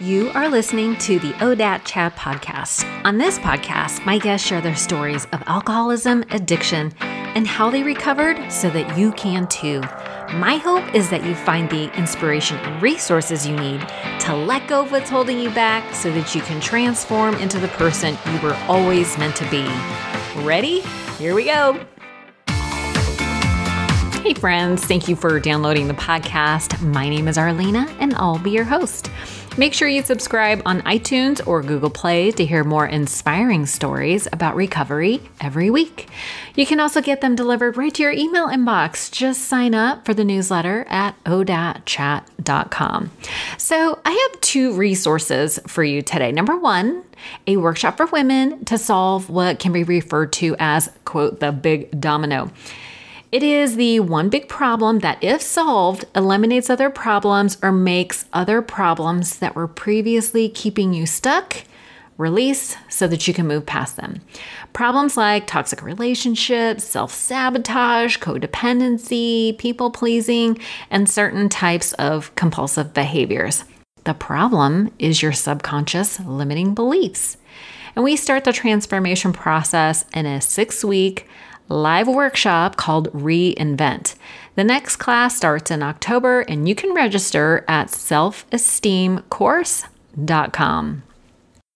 You are listening to the ODAT Chat podcast. On this podcast, my guests share their stories of alcoholism, addiction, and how they recovered so that you can too. My hope is that you find the inspiration and resources you need to let go of what's holding you back so that you can transform into the person you were always meant to be. Ready? Here we go. Hey, friends, thank you for downloading the podcast. My name is Arlena, and I'll be your host. Make sure you subscribe on iTunes or Google Play to hear more inspiring stories about recovery every week. You can also get them delivered right to your email inbox. Just sign up for the newsletter at odatchat.com. So, I have two resources for you today. Number one, a workshop for women to solve what can be referred to as, quote, the big domino. It is the one big problem that, if solved, eliminates other problems or makes other problems that were previously keeping you stuck release so that you can move past them. Problems like toxic relationships, self sabotage, codependency, people pleasing, and certain types of compulsive behaviors. The problem is your subconscious limiting beliefs. And we start the transformation process in a six week live workshop called Reinvent. The next class starts in October, and you can register at selfesteemcourse.com.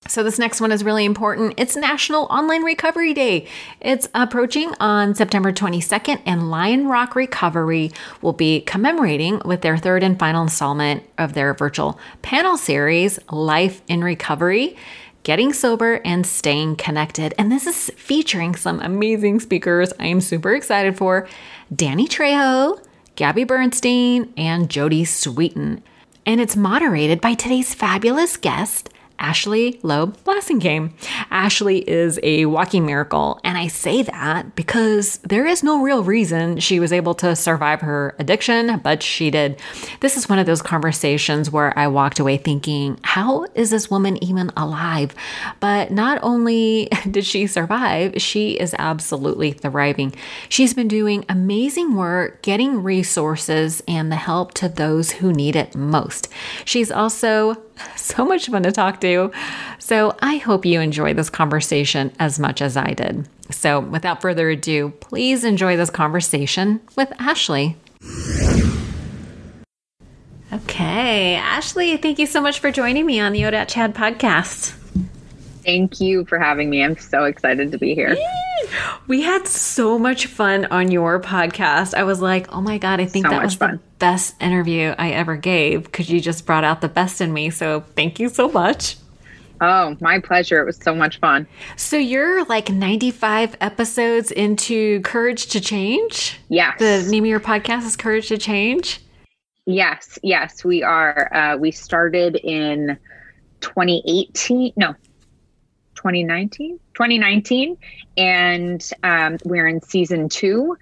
So, this next one is really important. It's National Online Recovery Day. It's approaching on September 22nd, and Lion Rock Recovery will be commemorating with their third and final installment of their virtual panel series, Life in Recovery getting sober and staying connected. And this is featuring some amazing speakers I'm super excited for Danny Trejo, Gabby Bernstein, and Jodie Sweetin. And it's moderated by today's fabulous guest, Ashley Loeb Blassingame. Ashley is a walking miracle, and I say that because there is no real reason she was able to survive her addiction, but she did. This is one of those conversations where I walked away thinking, how is this woman even alive? But not only did she survive, she is absolutely thriving. She's been doing amazing work getting resources and the help to those who need it most. She's also so much fun to talk to. So I hope you enjoy this conversation as much as I did. So without further ado, please enjoy this conversation with Ashley. Okay, Ashley, thank you so much for joining me on the ODAT Chat podcast. Thank you for having me. I'm so excited to be here. We had so much fun on your podcast. I was like, oh my God, I think so that was fun. the best interview I ever gave because you just brought out the best in me. So thank you so much. Oh, my pleasure. It was so much fun. So you're like 95 episodes into Courage to Change? Yes. The name of your podcast is Courage to Change? Yes, yes, we are. Uh, we started in 2018. No, 2019 2019 and um, we're in season two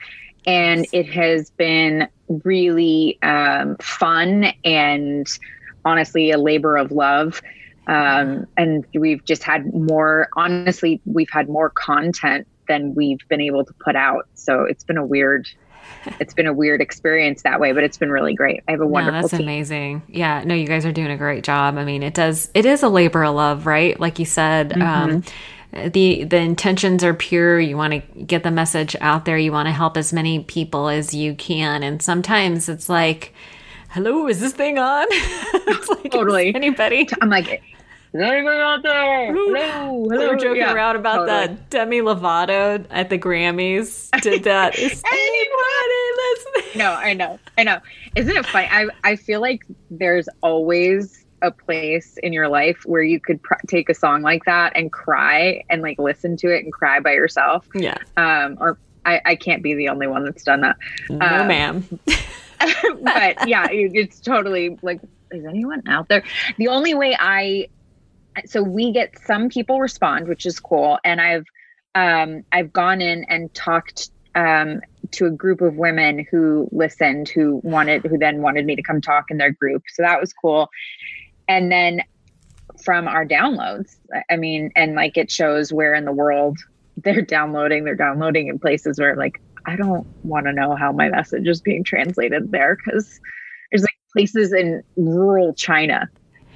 and it has been really um, fun and honestly a labor of love. Um, and we've just had more honestly we've had more content than we've been able to put out. So it's been a weird it's been a weird experience that way, but it's been really great. I have a wonderful. No, that's team. amazing. Yeah, no, you guys are doing a great job. I mean, it does. It is a labor of love, right? Like you said. Mm-hmm. Um, the the intentions are pure you want to get the message out there you want to help as many people as you can and sometimes it's like hello is this thing on it's like totally anybody i'm like is anybody out there? Hello, hello. We were joking yeah, around about totally. that. Demi Lovato at the Grammys did that. anybody listening? No, I know, I know. Isn't it funny? I I feel like there's always a place in your life where you could pr- take a song like that and cry and like listen to it and cry by yourself. Yeah. Um. Or I I can't be the only one that's done that. No, um, ma'am. but yeah, it's totally like is anyone out there? The only way I so we get some people respond, which is cool. And I've um, I've gone in and talked um, to a group of women who listened, who wanted, who then wanted me to come talk in their group. So that was cool. And then from our downloads, I mean, and like it shows where in the world they're downloading. They're downloading in places where like I don't want to know how my message is being translated there because there's like places in rural China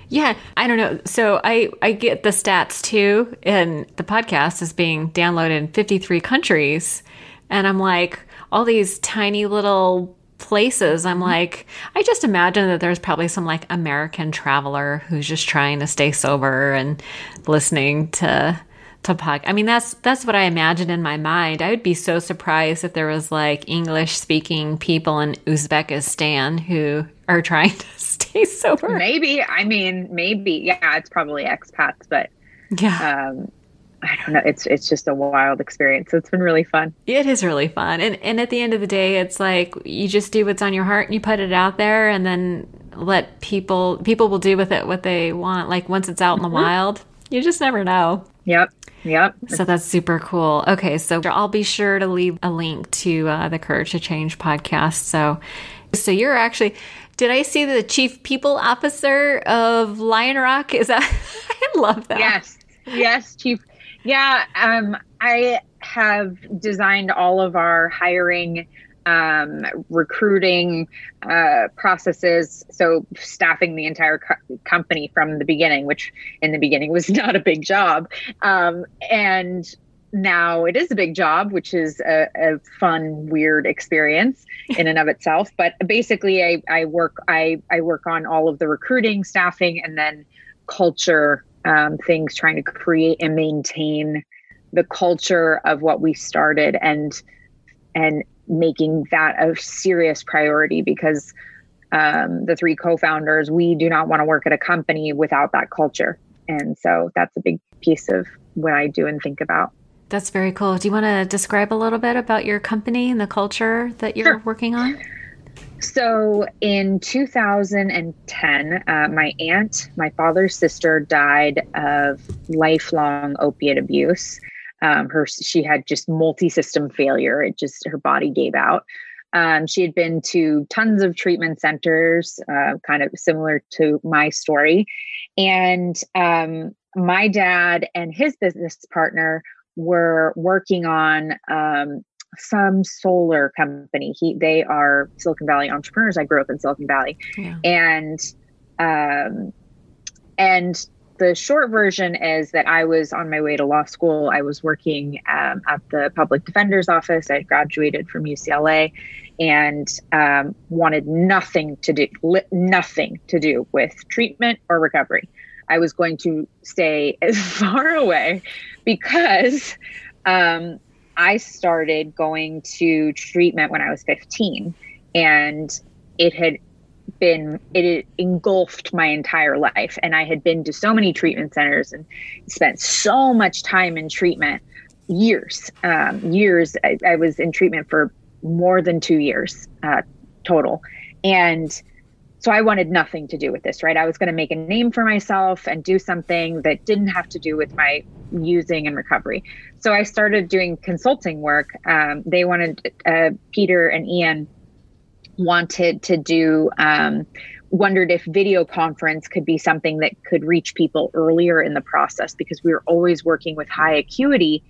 Yeah, I don't know. So I I get the stats too, and the podcast is being downloaded in 53 countries, and I'm like all these tiny little places. I'm mm-hmm. like, I just imagine that there's probably some like American traveler who's just trying to stay sober and listening to to pod. I mean, that's that's what I imagine in my mind. I would be so surprised if there was like English speaking people in Uzbekistan who are trying to stay sober. Maybe. I mean, maybe. Yeah, it's probably expats, but yeah. Um, I don't know. It's it's just a wild experience. It's been really fun. It is really fun. And and at the end of the day, it's like you just do what's on your heart and you put it out there and then let people people will do with it what they want. Like once it's out mm-hmm. in the mm-hmm. wild, you just never know. Yep. Yep. So that's super cool. Okay, so I'll be sure to leave a link to uh, the Courage to Change podcast. So, so you're actually. Did I see the chief people officer of Lion Rock? Is that? I love that. Yes. Yes, chief. Yeah. Um, I have designed all of our hiring um, recruiting uh, processes. So, staffing the entire co- company from the beginning, which in the beginning was not a big job. Um, and now it is a big job, which is a, a, fun, weird experience in and of itself. But basically, I, I work I, I work on all of the recruiting, staffing, and then culture um, things, trying to create and maintain the culture of what we started and and making that a serious priority because um, the three co-founders we do not want to work at a company without that culture and so that's a big piece of what i do and think about that's very cool. Do you want to describe a little bit about your company and the culture that you're sure. working on? So in 2010, uh, my aunt, my father's sister, died of lifelong opiate abuse. Um, her she had just multi-system failure. It just her body gave out. Um, she had been to tons of treatment centers uh, kind of similar to my story. And um, my dad and his business partner were working on um, some solar company he they are silicon valley entrepreneurs i grew up in silicon valley yeah. and um and the short version is that I was on my way to law school. I was working um, at the public defender's office. I graduated from UCLA and um, wanted nothing to do, nothing to do with treatment or recovery. I was going to stay as far away because um, I started going to treatment when I was 15 and it had been it engulfed my entire life and i had been to so many treatment centers and spent so much time in treatment years um, years I, I, was in treatment for more than two years uh, total. And so i wanted nothing to do with this right? I was going to make a name for myself and do something that didn't have to do with my using and recovery. So i started doing consulting work. Um, they wanted uh, peter and ian wanted to do um, wondered if video conference could be something that could reach people earlier in the process because we were always working with high acuity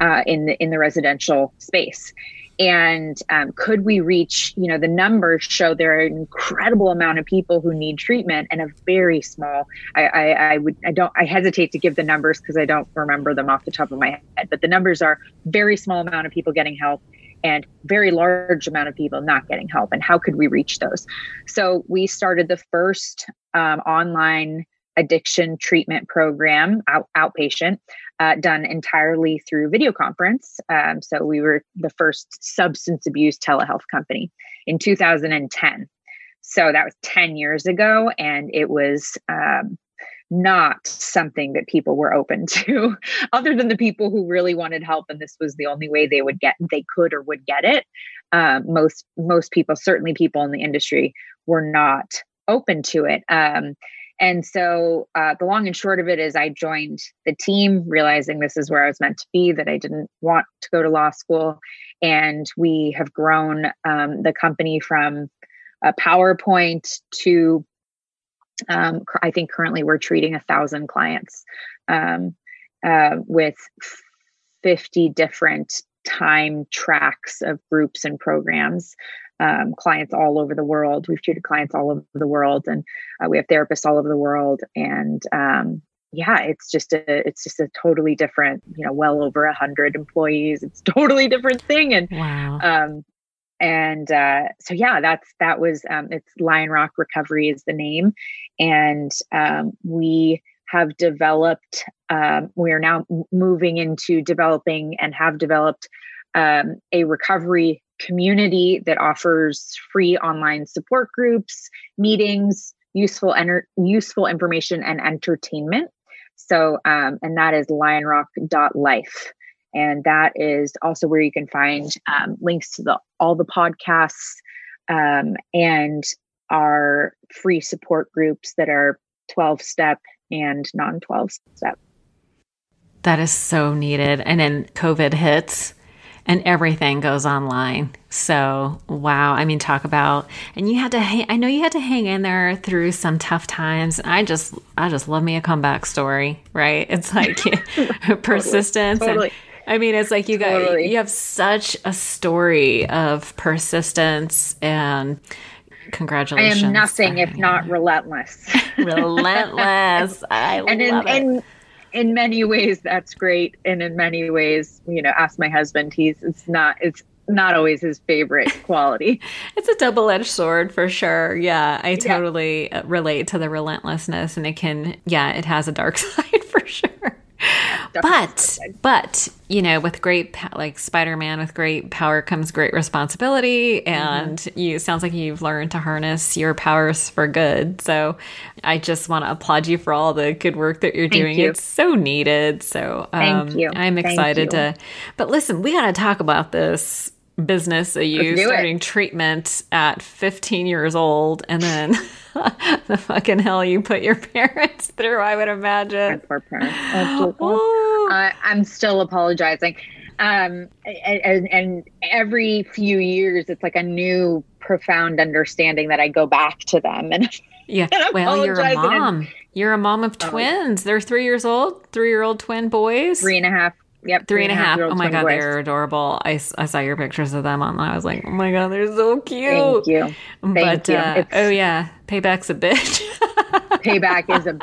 uh, in the in the residential space and um, could we reach you know the numbers show there are an incredible amount of people who need treatment and a very small i i, I would i don't i hesitate to give the numbers because i don't remember them off the top of my head but the numbers are very small amount of people getting help and very large amount of people not getting help and how could we reach those? So we started the first um, online addiction treatment program out, outpatient uh, done entirely through video conference. Um, so we were the first substance abuse telehealth company in 2010 so that was 10 years ago and it was um, not something that people were open to other than the people who really wanted help and this was the only way they would get they could or would get it. Um, most most people certainly people in the industry were not open to it. Um, and so uh, the long and short of it is i joined the team realizing this is where i was meant to be that i didn't want to go to law school and we have grown um, the company from a powerpoint to um, I think currently we're treating a thousand clients um, uh, with 50 different time tracks of groups and programs. Um, clients all over the world. We've treated clients all over the world, and uh, we have therapists all over the world. And um, yeah, it's just a it's just a totally different, you know, well over a hundred employees. It's totally different thing. And wow. um, and uh, so yeah, that's that was um, it's Lion Rock Recovery is the name, and um, we have developed. Um, we are now moving into developing and have developed um, a recovery community that offers free online support groups, meetings, useful enter- useful information, and entertainment. So, um, and that is lionrock.life. And that is also where you can find um, links to the all the podcasts um, and our free support groups that are 12 step and non 12 step. That is so needed. And then COVID hits and everything goes online. So, wow. I mean, talk about, and you had to, hang, I know you had to hang in there through some tough times. I just, I just love me a comeback story, right? It's like persistence. Totally. And, I mean, it's like you totally. got, you have such a story of persistence and congratulations. I am nothing if not relentless. relentless. I and love in, it. In many ways, that's great. And in many ways, you know, ask my husband, he's, it's not, it's not always his favorite quality. it's a double edged sword for sure. Yeah, I totally yeah. relate to the relentlessness, and it can, yeah, it has a dark side for sure but but you know with great like spider-man with great power comes great responsibility and mm-hmm. you sounds like you've learned to harness your powers for good so i just want to applaud you for all the good work that you're Thank doing you. it's so needed so um, Thank you. i'm excited to but listen we got to talk about this business of you starting it. treatment at 15 years old and then the fucking hell you put your parents through i would imagine. My poor parents uh, i'm still apologizing. Um, and, and every few years it's like a new profound understanding that i go back to them and yeah. and well you're a mom and, you're a mom of oh. twins. They're three years old three year old twin boys. Three and a half Yep. Three and a half. Oh my God, boys. they're adorable. I, I saw your pictures of them online. I was like, oh my God, they're so cute. Thank you. Thank but, you. Uh, oh yeah, payback's a bitch. payback is a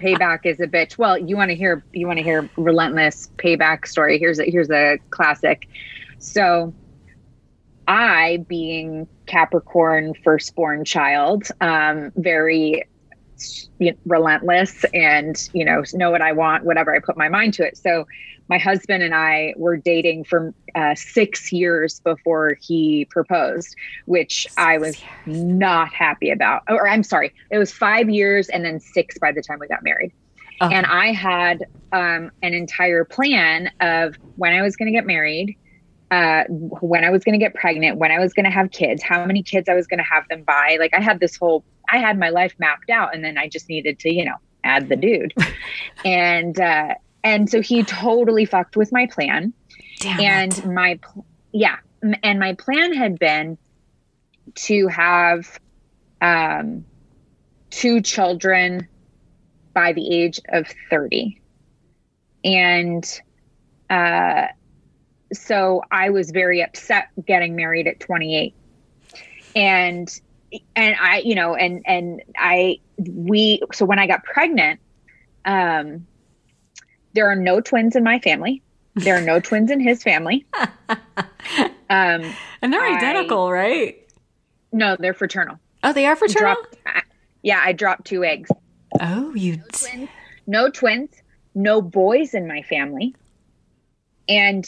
payback is a bitch. Well, you want to hear you want to hear relentless payback story. Here's a here's a classic. So I being Capricorn firstborn child, um, very relentless and you know know what I want, whatever I put my mind to it. So my husband and I were dating for uh, six years before he proposed, which six I was years. not happy about. Or I'm sorry, it was five years and then six by the time we got married. Okay. And I had um, an entire plan of when I was going to get married, uh, when I was going to get pregnant, when I was going to have kids, how many kids I was going to have them by. Like I had this whole, I had my life mapped out, and then I just needed to, you know, add the dude. and uh, and so he totally fucked with my plan. Damn and it. my, yeah. And my plan had been to have um, two children by the age of 30. And uh, so I was very upset getting married at 28. And and I, you know, and and I we so when I got pregnant, um, there are no twins in my family. There are no twins in his family. Um, and they're I, identical, right? No, they're fraternal. Oh, they are fraternal. Dropped, I, yeah, I dropped two eggs. Oh, you no twins, no twins, no boys in my family, and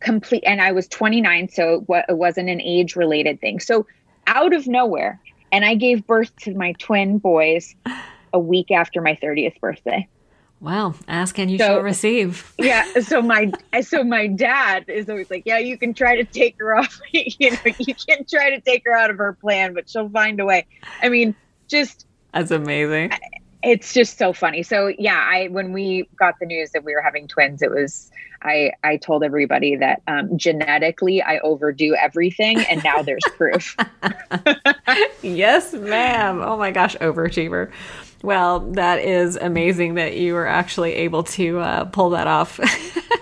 complete. And I was 29, so it wasn't an age related thing. So out of nowhere, and I gave birth to my twin boys a week after my 30th birthday. Well, ask and you so, shall receive. Yeah. So my so my dad is always like, yeah, you can try to take her off. you know, you can try to take her out of her plan, but she'll find a way. I mean, just that's amazing. It's just so funny. So yeah, I when we got the news that we were having twins, it was I I told everybody that um, genetically I overdo everything, and now there's proof. yes, ma'am. Oh my gosh, overachiever. Well, that is amazing that you were actually able to uh, pull that off,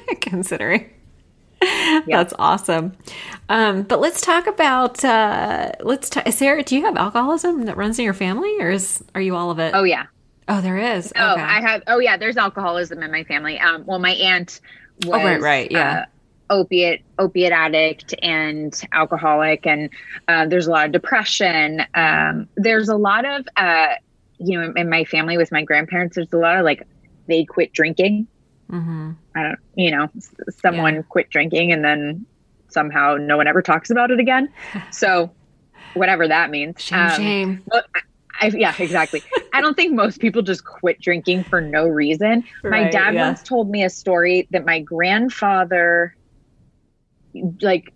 considering. That's awesome. Um, but let's talk about uh, let's t- Sarah. Do you have alcoholism that runs in your family, or is are you all of it? Oh yeah. Oh, there is. Oh, Okay. I have. Oh yeah, there's alcoholism in my family. Um, well, my aunt was Oh, right, right, yeah. uh, opiate opiate addict and alcoholic, and uh, there's a lot of depression. Um, there's a lot of uh, you know, in my family with my grandparents, there's a lot of like they quit drinking. hmm I don't, you know, someone Yeah. quit drinking and then somehow no one ever talks about it again. So, whatever that means. Shame, Um, shame. well, I, I, yeah, exactly. I don't think most people just quit drinking for no reason. my dad yeah. once told me a story that my grandfather, like,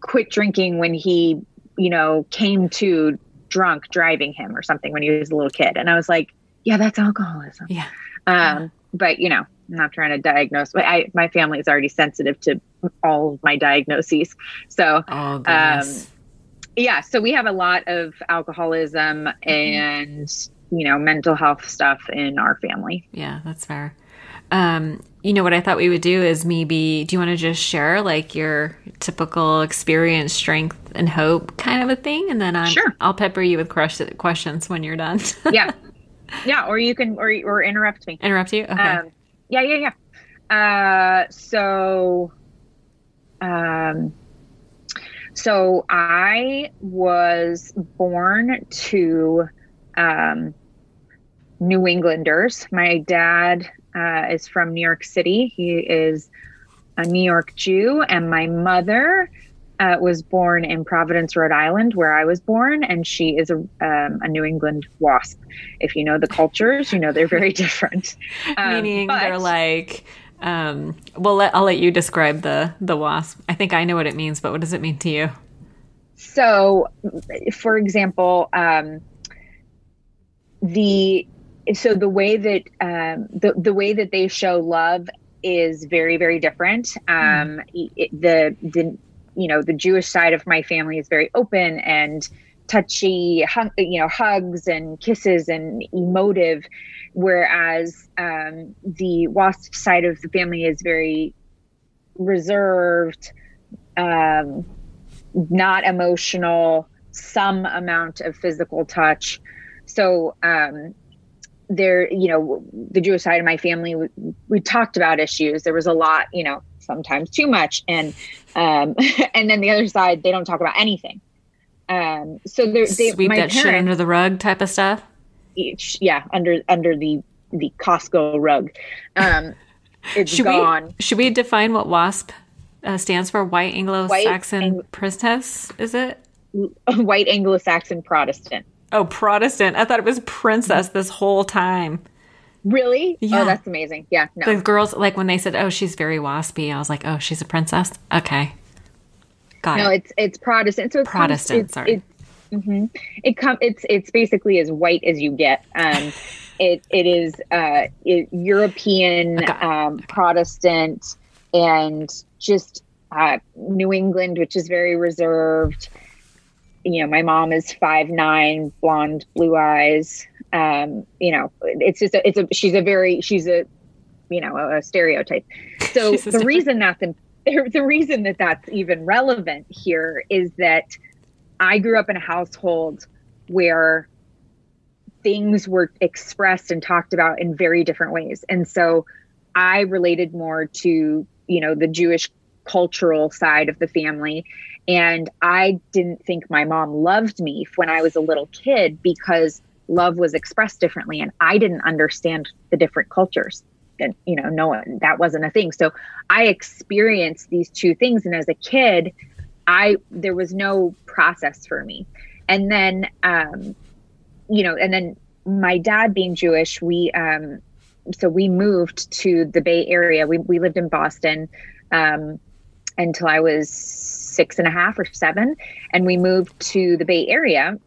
quit drinking when he, you know, came to drunk driving him or something when he was a little kid, and I was like, yeah, that's alcoholism. Yeah. Um, but you know, I'm not trying to diagnose, but I, my family is already sensitive to all of my diagnoses. So, Oh goodness. yeah, so we have a lot of alcoholism and, you know, mental health stuff in our family. yeah, that's fair. Um, you know what I thought we would do is maybe do you want to just share like your typical experience, strength, and hope kind of a thing, and then I'm, Sure. I'll pepper you with questions when you're done. Yeah. yeah. Or you can, or, or interrupt me. Interrupt you? Okay. Um, yeah, yeah, yeah. Uh, so, um, so I was born to um, New Englanders. My dad uh, is from New York City. He is a New York Jew, and my mother uh, was born in Providence, Rhode Island, where I was born, and she is a, um, a New England wasp. If you know the cultures, you know they're very different. Um, Meaning but- they're like, um, well, let, I'll let you describe the the wasp. I think I know what it means, but what does it mean to you? So, for example, um, the so the way that um, the the way that they show love is very very different. Um, it, the the you know the Jewish side of my family is very open and touchy, you know, hugs and kisses and emotive, whereas um, the wasp side of the family is very reserved. Um, not emotional, some amount of physical touch. So, um, there, you know, the Jewish side of my family, we, we talked about issues. There was a lot, you know, sometimes too much, and um, and then the other side, they don't talk about anything. Um, so they, Sweep my that shit under the rug type of stuff. each, yeah, under under the the Costco rug, um, it's Should gone. we should we define what WASP uh, stands for? White Anglo-Saxon Ang- Princess? Is it? White Anglo-Saxon Protestant. Oh, Protestant. I thought it was princess this whole time. Really? Yeah. Oh, that's amazing. Yeah. No. The girls, like when they said, "Oh, she's very waspy," I was like, "Oh, she's a princess." Okay, got No, it. it's it's Protestant. So it comes- Protestant, It's, sorry. It's, hmm It come. It's it's basically as white as you get. Um, it it is uh it, European Okay. um, Protestant and just uh, New England, which is very reserved. You know, my mom is five nine, blonde, blue eyes. Um, you know, it's just a, it's a she's a very she's a you know a, a stereotype. So the reason that's in, the reason that that's even relevant here is that I grew up in a household where things were expressed and talked about in very different ways. And so I related more to, you know, the Jewish cultural side of the family. And I didn't think my mom loved me when I was a little kid because love was expressed differently and I didn't understand the different cultures. And, you know, no one, that wasn't a thing. So I experienced these two things. And as a kid, I, there was no process for me. And then, um, you know, and then my dad being Jewish, we, um, so we moved to the Bay Area. We, we lived in Boston um, until I was six and a half or seven. And we moved to the Bay Area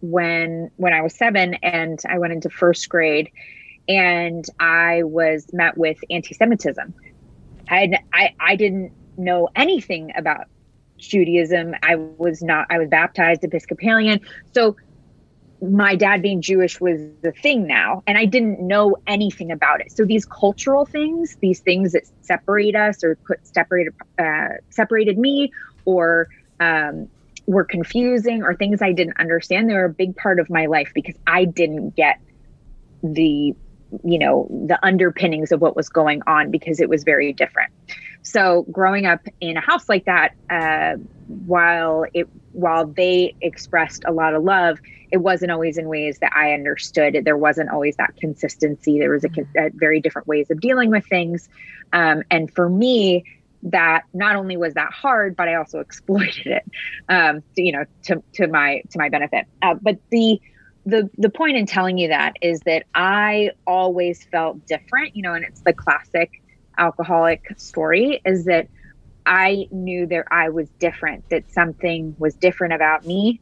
when, when I was seven and I went into first grade and I was met with anti-Semitism. I, I, I didn't know anything about Judaism. I was not, I was baptized Episcopalian. So my dad being Jewish was the thing now, and I didn't know anything about it. So these cultural things, these things that separate us or put separated uh, separated me, or um, were confusing, or things I didn't understand, they were a big part of my life because I didn't get the you know the underpinnings of what was going on because it was very different. So growing up in a house like that, uh, while it while they expressed a lot of love, it wasn't always in ways that I understood. There wasn't always that consistency. There was a, a very different ways of dealing with things, um, and for me, that not only was that hard, but I also exploited it, um, to, you know, to to my to my benefit. Uh, but the the the point in telling you that is that I always felt different, you know, and it's the classic alcoholic story is that I knew that I was different, that something was different about me.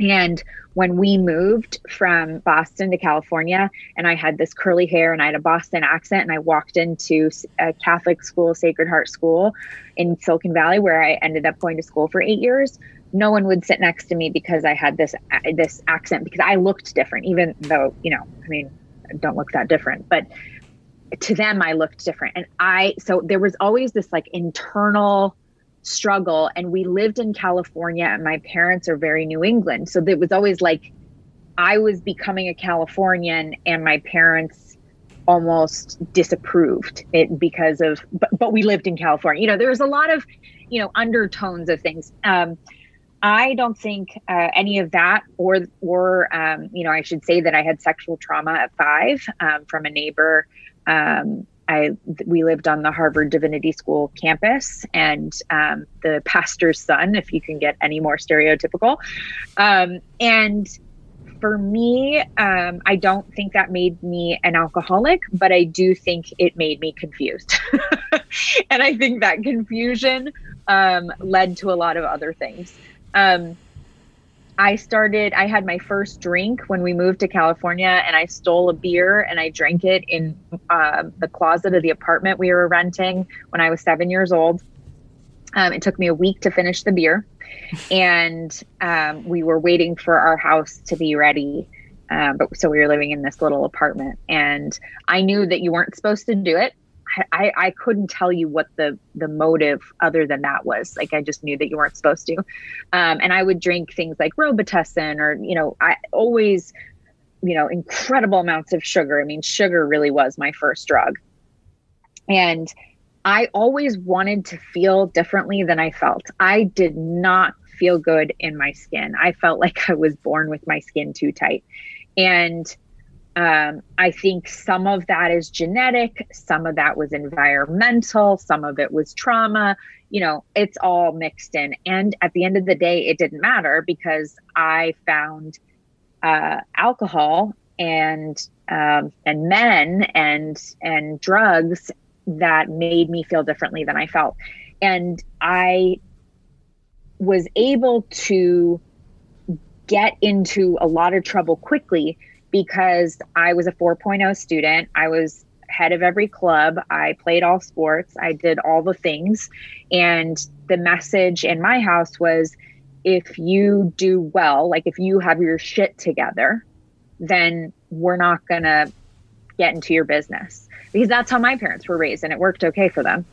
And when we moved from Boston to California, and I had this curly hair and I had a Boston accent, and I walked into a Catholic school, Sacred Heart School in Silicon Valley, where I ended up going to school for eight years. No one would sit next to me because I had this uh, this accent because I looked different, even though you know, I mean, I don't look that different, but to them I looked different. And I so there was always this like internal struggle and we lived in California and my parents are very New England. So it was always like I was becoming a Californian and my parents almost disapproved it because of but, but we lived in California. You know, there was a lot of, you know, undertones of things. Um I don't think uh, any of that, or or um, you know, I should say that I had sexual trauma at five um, from a neighbor um, I we lived on the Harvard Divinity School campus, and um, the pastor's son, if you can get any more stereotypical. Um, and for me, um, I don't think that made me an alcoholic, but I do think it made me confused, and I think that confusion um, led to a lot of other things. Um, I started, I had my first drink when we moved to California and I stole a beer and I drank it in uh, the closet of the apartment we were renting when I was seven years old. Um, it took me a week to finish the beer and um, we were waiting for our house to be ready. Um, but so we were living in this little apartment and I knew that you weren't supposed to do it. I, I couldn't tell you what the the motive other than that was. Like I just knew that you weren't supposed to. Um, and I would drink things like Robitussin or, you know, I always, you know, incredible amounts of sugar. I mean, sugar really was my first drug. And I always wanted to feel differently than I felt. I did not feel good in my skin. I felt like I was born with my skin too tight. And um, I think some of that is genetic, some of that was environmental, some of it was trauma. You know, it's all mixed in. And at the end of the day, it didn't matter because I found uh, alcohol and um, and men and and drugs that made me feel differently than I felt, and I was able to get into a lot of trouble quickly because I was a 4.0 student. I was head of every club. I played all sports. I did all the things. And the message in my house was if you do well, like if you have your shit together, then we're not going to get into your business because that's how my parents were raised and it worked okay for them.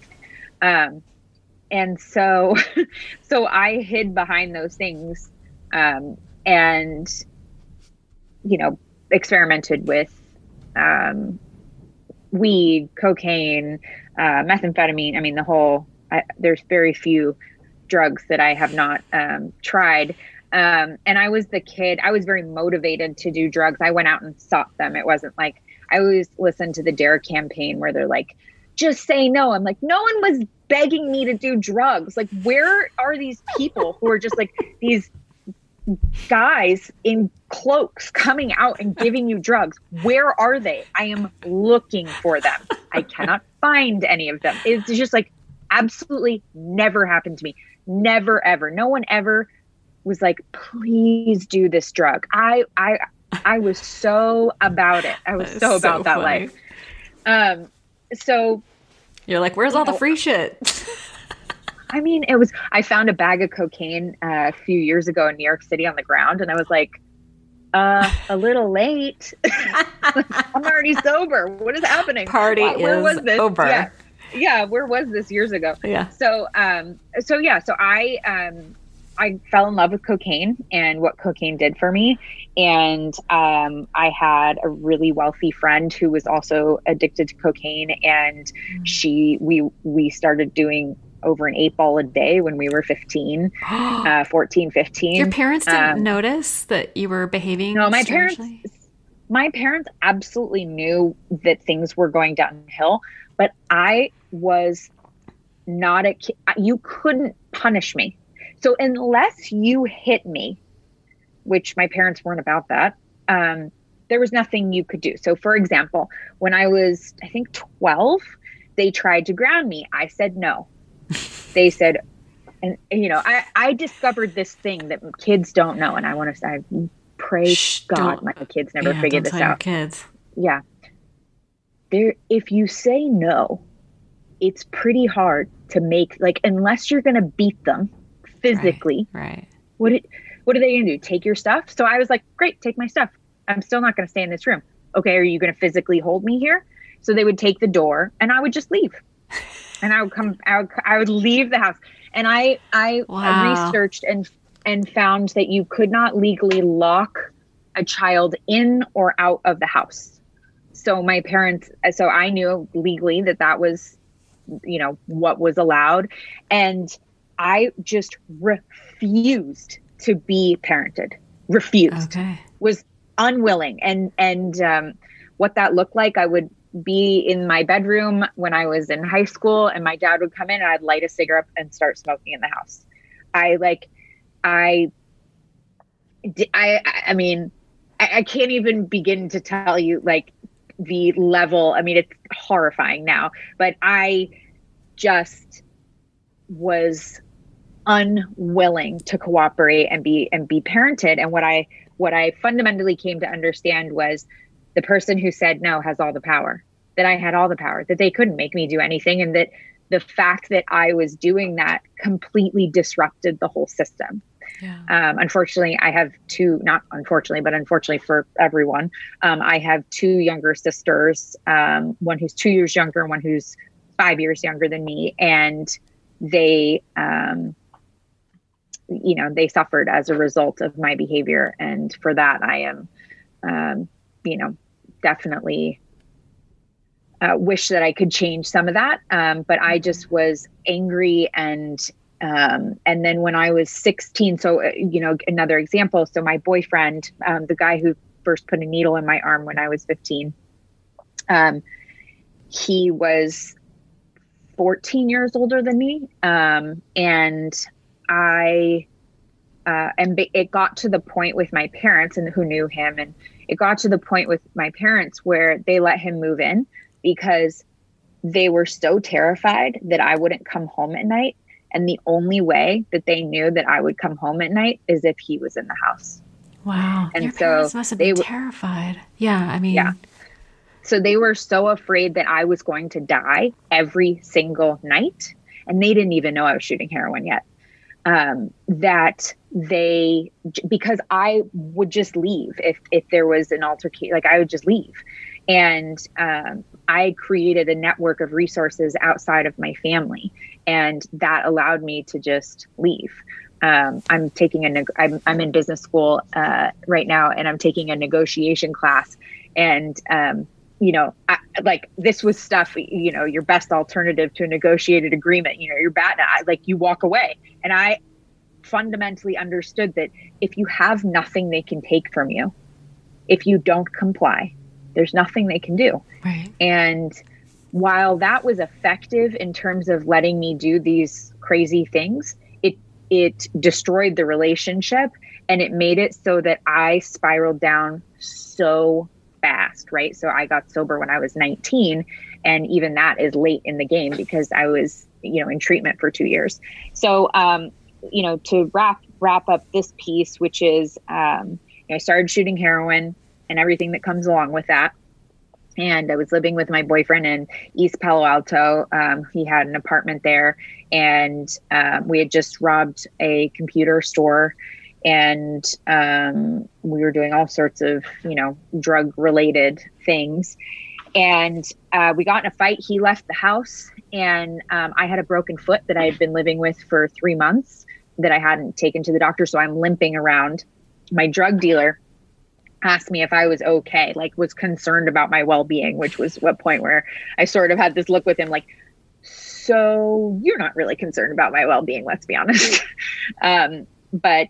Um, and so, so I hid behind those things. Um, and, you know, experimented with um, weed, cocaine, uh, methamphetamine. I mean, the whole, I, there's very few drugs that I have not um, tried. Um, and I was the kid, I was very motivated to do drugs. I went out and sought them. It wasn't like, I always listened to the DARE campaign where they're like, just say no. I'm like, no one was begging me to do drugs. Like, where are these people who are just like these guys in cloaks coming out and giving you drugs. Where are they? I am looking for them. I cannot find any of them. It's just like absolutely never happened to me. Never ever. No one ever was like, please do this drug. I I I was so about it. I was so, so about that life. Um so you're like, where's all know, the free shit? I mean, it was. I found a bag of cocaine uh, a few years ago in New York City on the ground, and I was like, uh, a little late. I'm already sober. What is happening? Party where is was this? over. Yeah. yeah, where was this years ago? Yeah. So, um, so yeah, so I, um, I fell in love with cocaine and what cocaine did for me. And um, I had a really wealthy friend who was also addicted to cocaine, and mm. she we we started doing over an eight ball a day when we were 15, uh, 14, 15. Your parents didn't um, notice that you were behaving. No, my strangely? parents. My parents absolutely knew that things were going downhill, but I was not a kid. You couldn't punish me so unless you hit me, which my parents weren't about that, um, there was nothing you could do. So, for example, when I was, I think, 12, they tried to ground me. I said no. They said, and you know, I, I discovered this thing that kids don't know. And I want to say, I pray Shh, God, my kids never yeah, figured this out. Kids. Yeah. There, if you say no, it's pretty hard to make, like, unless you're going to beat them physically. Right. right. What it, what are they going to do? Take your stuff? So I was like, great, take my stuff. I'm still not going to stay in this room. Okay, are you going to physically hold me here? So they would take the door, and I would just leave. And I would come. I would, I would leave the house. And I I wow. researched and and found that you could not legally lock a child in or out of the house. So my parents. So I knew legally that that was, you know, what was allowed, and I just refused to be parented. Refused. Okay. Was unwilling. And and um, what that looked like, I would be in my bedroom when I was in high school, and my dad would come in and I'd light a cigarette and start smoking in the house. I like, I, I, I mean, I, I can't even begin to tell you like the level. I mean, it's horrifying now, but I just was unwilling to cooperate and be and be parented and what i what i fundamentally came to understand was the person who said no has all the power that i had all the power that they couldn't make me do anything and that the fact that i was doing that completely disrupted the whole system yeah. um, unfortunately i have two not unfortunately but unfortunately for everyone um, i have two younger sisters um, one who's two years younger and one who's five years younger than me and they um, you know they suffered as a result of my behavior and for that i am um, you know definitely uh, wish that i could change some of that. Um, but i just was angry and um, and then when i was 16 so uh, you know another example. So my boyfriend um, the guy who first put a needle in my arm when i was 15 um, he was 14 years older than me. Um, and I, uh, and it got to the point with my parents and who knew him. And it got to the point with my parents where they let him move in because they were so terrified that I wouldn't come home at night. And the only way that they knew that I would come home at night is if he was in the house. Wow. And Your so parents must have been terrified. Yeah. I mean, yeah. So they were so afraid that I was going to die every single night. And they didn't even know I was shooting heroin yet. Um, that they, because I would just leave if, if there was an altercation, like I would just leave. And um, I created a network of resources outside of my family. And that allowed me to just leave. Um, I'm taking a, I'm, I'm in business school uh, right now, and I'm taking a negotiation class. And um, you know, I, like this was stuff, you know, your best alternative to a negotiated agreement, you know, you're bad, like you walk away. And I fundamentally understood that if you have nothing they can take from you, if you don't comply, there's nothing they can do. Right. And while that was effective in terms of letting me do these crazy things, it it destroyed the relationship and it made it so that I spiraled down so fast, right? So I got sober when I was 19, and even that is late in the game because I was, you know, in treatment for two years. So, um, you know, to wrap wrap up this piece, which is, um, you know, I started shooting heroin and everything that comes along with that. And I was living with my boyfriend in East Palo Alto. Um, he had an apartment there, and um, we had just robbed a computer store and um, we were doing all sorts of you know drug related things and uh, we got in a fight he left the house and um, i had a broken foot that i had been living with for three months that i hadn't taken to the doctor. So i'm limping around. My drug dealer asked me if i was okay like was concerned about my well-being which was what point where i sort of had this look with him like so you're not really concerned about my well-being let's be honest. Um, but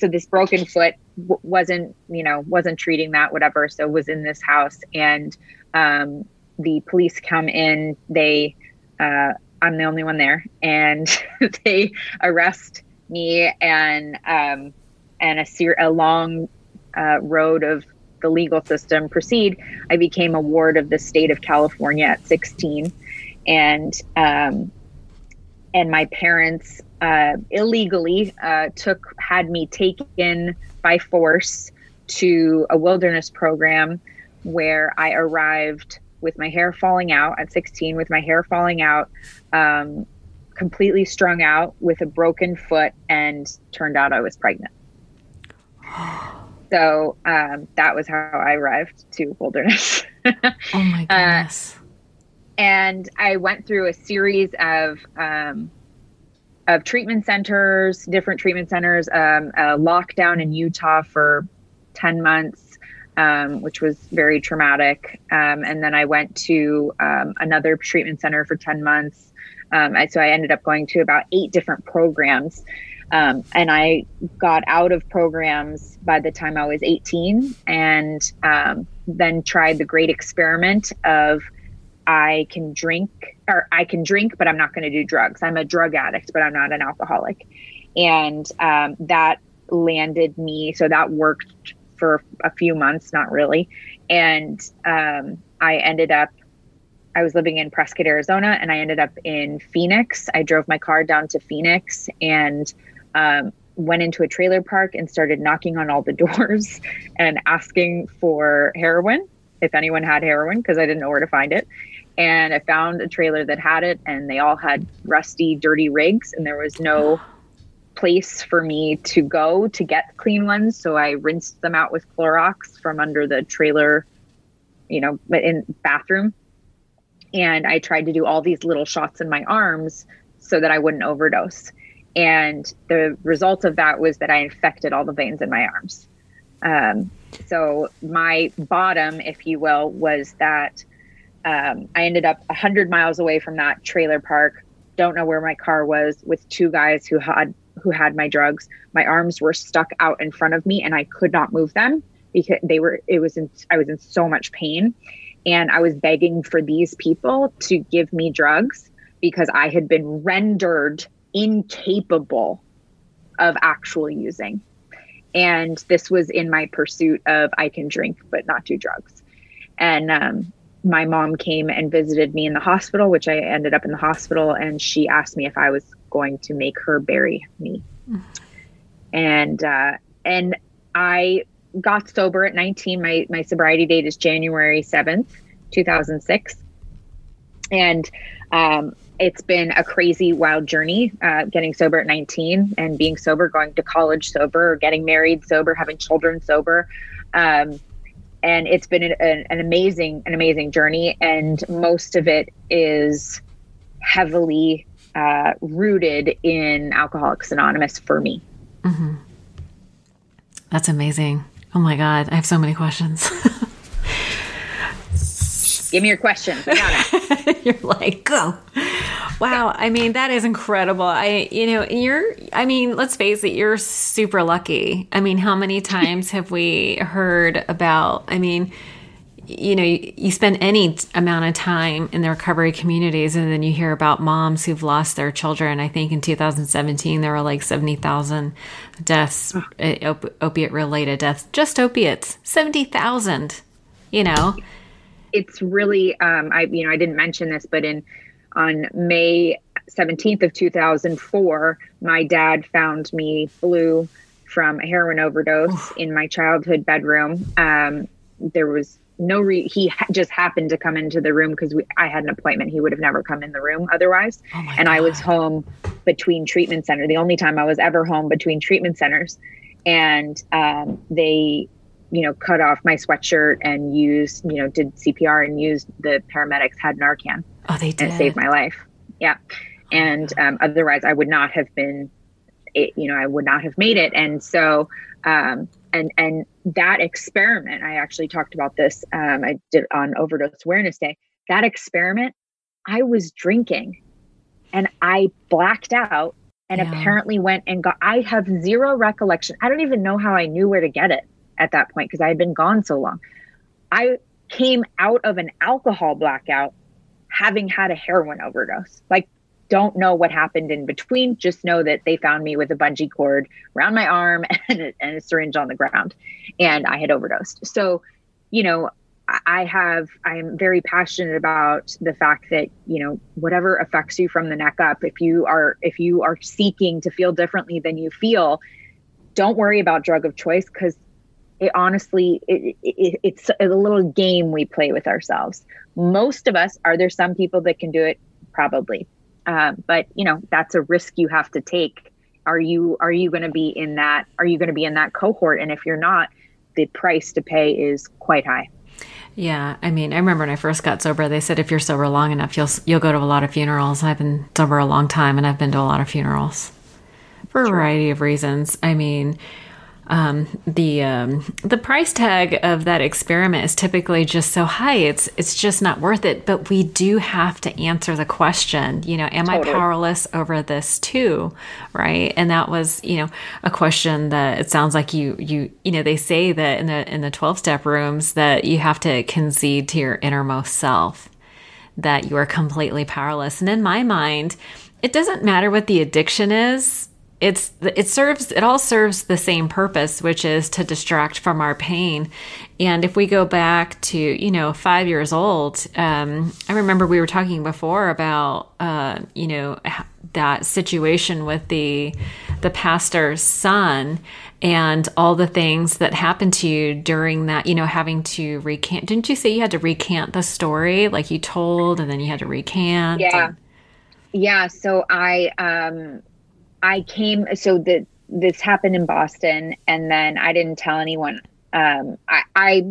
so this broken foot w- wasn't you know wasn't treating that whatever so was in this house. And um, the police come in they uh, i'm the only one there and they arrest me and um, and a, ser- a long uh, road of the legal system proceed i became a ward of the state of california at 16 and um, and my parents uh, illegally uh, took had me taken by force to a wilderness program where I arrived with my hair falling out at 16, with my hair falling out, um, completely strung out with a broken foot, and turned out I was pregnant. So um, that was how I arrived to wilderness. oh my uh, goodness. Uh, and I went through a series of um, of treatment centers, different treatment centers, um, a lockdown in Utah for 10 months, um, which was very traumatic. Um, and then I went to um, another treatment center for 10 months. Um, so I ended up going to about eight different programs. Um, and I got out of programs by the time I was 18 and then tried the great experiment of I can drink or I can drink, but I'm not going to do drugs. I'm a drug addict, but I'm not an alcoholic. And um, that landed me. So that worked for a few months, not really. And um, I ended up, I was living in Prescott, Arizona, and I ended up in Phoenix. I drove my car down to Phoenix and um, went into a trailer park and started knocking on all the doors and asking for heroin if anyone had heroin because I didn't know where to find it and I found a trailer that had it, and they all had rusty, dirty rigs, and there was no place for me to go to get clean ones. So I rinsed them out with Clorox from under the trailer, you know, in bathroom. And I tried to do all these little shots in my arms so that I wouldn't overdose. And the result of that was that I infected all the veins in my arms. Um, so my bottom, if you will, was that um, I ended up 100 miles away from that trailer park. Don't know where my car was with two guys who had who had my drugs. My arms were stuck out in front of me and I could not move them because they were it was in I was in so much pain and I was begging for these people to give me drugs because I had been rendered incapable of actually using. And this was in my pursuit of I can drink but not do drugs. And um, my mom came and visited me in the hospital, which I ended up in the hospital, and she asked me if I was going to make her bury me. And uh, and I got sober at 19. My my sobriety date is January 7th, 2006, and um, it's been a crazy, wild journey. Uh, getting sober at 19 and being sober, going to college sober, getting married sober, having children sober. Um, and it's been an, an, amazing an amazing journey and most of it is heavily uh, rooted in alcoholics anonymous for me mm-hmm. that's amazing oh my god i have so many questions give me your question you're like go Wow. I mean, that is incredible. I, you know, you're, I mean, let's face it, you're super lucky. I mean, how many times have we heard about, I mean, you know, you, spend any amount of time in the recovery communities and then you hear about moms who've lost their children. I think in 2017, there were like 70,000 deaths, uh, op- opiate related deaths, just opiates, 70,000, you know. It's really, um, I, you know, I didn't mention this, but in, on May 17th of 2004, my dad found me blue from a heroin overdose in my childhood bedroom. Um, there was no re- he ha- just happened to come into the room because I had an appointment. He would have never come in the room otherwise. Oh and God. I was home between treatment center. The only time I was ever home between treatment centers. and um, they you know cut off my sweatshirt and used you know did cpr and used the paramedics had narcan oh they did and saved my life yeah and um, otherwise i would not have been it, you know i would not have made it and so um, and and that experiment i actually talked about this um, i did on overdose awareness day that experiment i was drinking and i blacked out and yeah. apparently went and got i have zero recollection. I don't even know how i knew where to get it at that point because i had been gone so long. I came out of an alcohol blackout having had a heroin overdose. Like don't know what happened in between just know that they found me with a bungee cord around my arm and a, and a syringe on the ground and i had overdosed so you know I have, I am very passionate about the fact that, you know, whatever affects you from the neck up, if you are, if you are seeking to feel differently than you feel, don't worry about drug of choice because it honestly, it, it, it's a little game we play with ourselves. Most of us, are there some people that can do it? Probably. Um, but, you know, that's a risk you have to take. Are you, are you going to be in that, are you going to be in that cohort? And if you're not, the price to pay is quite high. Yeah, I mean, I remember when I first got sober, they said if you're sober long enough, you'll you'll go to a lot of funerals. I've been sober a long time, and I've been to a lot of funerals for a variety of reasons. I mean, um, the um, the price tag of that experiment is typically just so high it's it's just not worth it. But we do have to answer the question you know am totally. i powerless over this too right? And that was you know a question that it sounds like you you you know they say that in the in the 12 step rooms that you have to concede to your innermost self that you are completely powerless. And in my mind it doesn't matter what the addiction is it's it serves it all serves the same purpose which is to distract from our pain. And if we go back to you know five years old um, i remember we were talking before about uh, you know that situation with the the pastor's son and all the things that happened to you during that you know having to recant didn't you say you had to recant the story? Like you told and then you had to recant yeah. and- yeah. So i um I came so that this happened in Boston, and then I didn't tell anyone. Um, I, I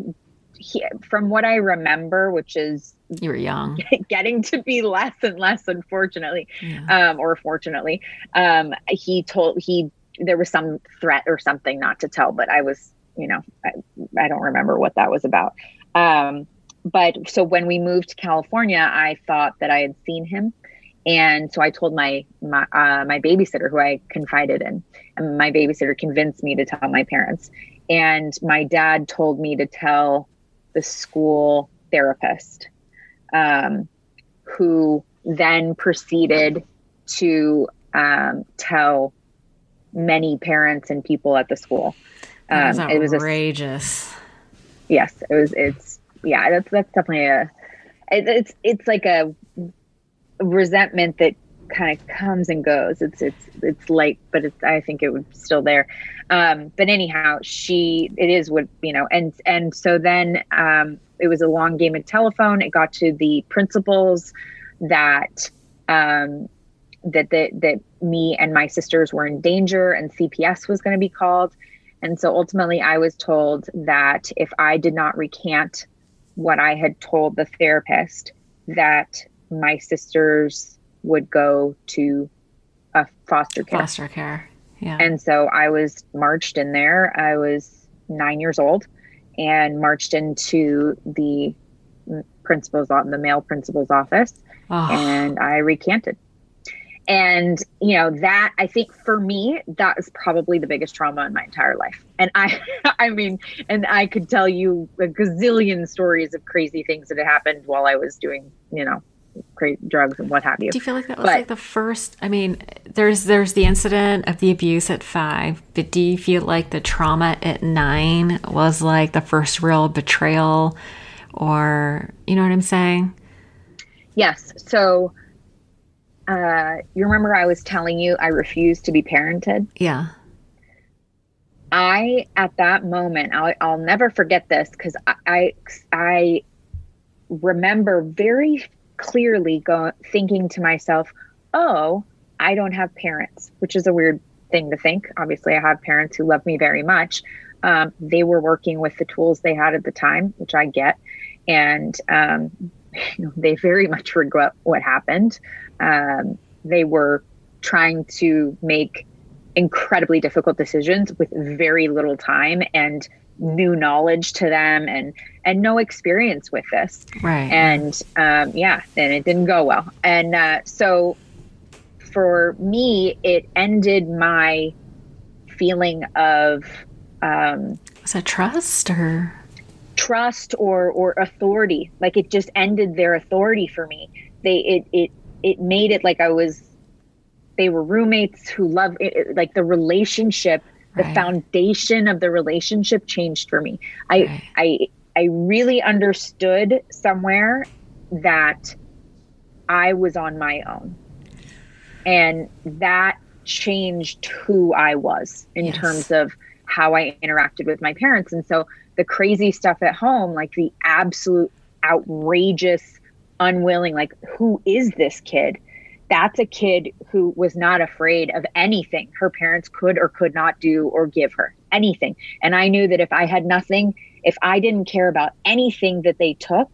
he, from what I remember, which is you were young, getting to be less and less, unfortunately, yeah. um, or fortunately, um, he told he there was some threat or something not to tell, but I was, you know, I, I don't remember what that was about. Um, but so when we moved to California, I thought that I had seen him and so I told my my, uh, my babysitter, who I confided in, and my babysitter convinced me to tell my parents. And my dad told me to tell the school therapist, um, who then proceeded to um, tell many parents and people at the school. Um, it was outrageous. A, yes, it was. It's yeah. That's that's definitely a. It, it's it's like a resentment that kind of comes and goes. It's it's it's light, but it's I think it was still there. Um, but anyhow, she it is what you know, and and so then um, it was a long game of telephone. It got to the principals that um, that that that me and my sisters were in danger, and CPS was going to be called. And so ultimately, I was told that if I did not recant what I had told the therapist, that my sisters would go to a foster care. Foster care. Yeah. And so I was marched in there. I was nine years old and marched into the principal's the male principal's office oh. and I recanted. And you know that I think for me that is probably the biggest trauma in my entire life. And I I mean and I could tell you a gazillion stories of crazy things that had happened while I was doing, you know, great drugs and what have you. Do you feel like that was but, like the first? I mean, there's there's the incident of the abuse at five, but do you feel like the trauma at nine was like the first real betrayal, or you know what I'm saying? Yes. So, uh, you remember I was telling you I refused to be parented. Yeah. I at that moment I'll, I'll never forget this because I, I I remember very clearly go thinking to myself, "Oh, I don't have parents," which is a weird thing to think. Obviously, I have parents who love me very much. Um, they were working with the tools they had at the time, which I get, and um, you know, they very much regret what happened. Um, they were trying to make incredibly difficult decisions with very little time and new knowledge to them and and no experience with this. Right. And um, yeah then it didn't go well. And uh, so for me it ended my feeling of um, was it trust or? trust or or authority. Like it just ended their authority for me. They it it it made it like i was they were roommates who love it, it, like the relationship the Right. foundation of the relationship changed for me i Right. i i really understood somewhere that i was on my own and that changed who i was in Yes. terms of how i interacted with my parents and so the crazy stuff at home like the absolute outrageous unwilling like who is this kid that's a kid who was not afraid of anything her parents could or could not do or give her anything. And i knew that if i had nothing if i didn't care about anything that they took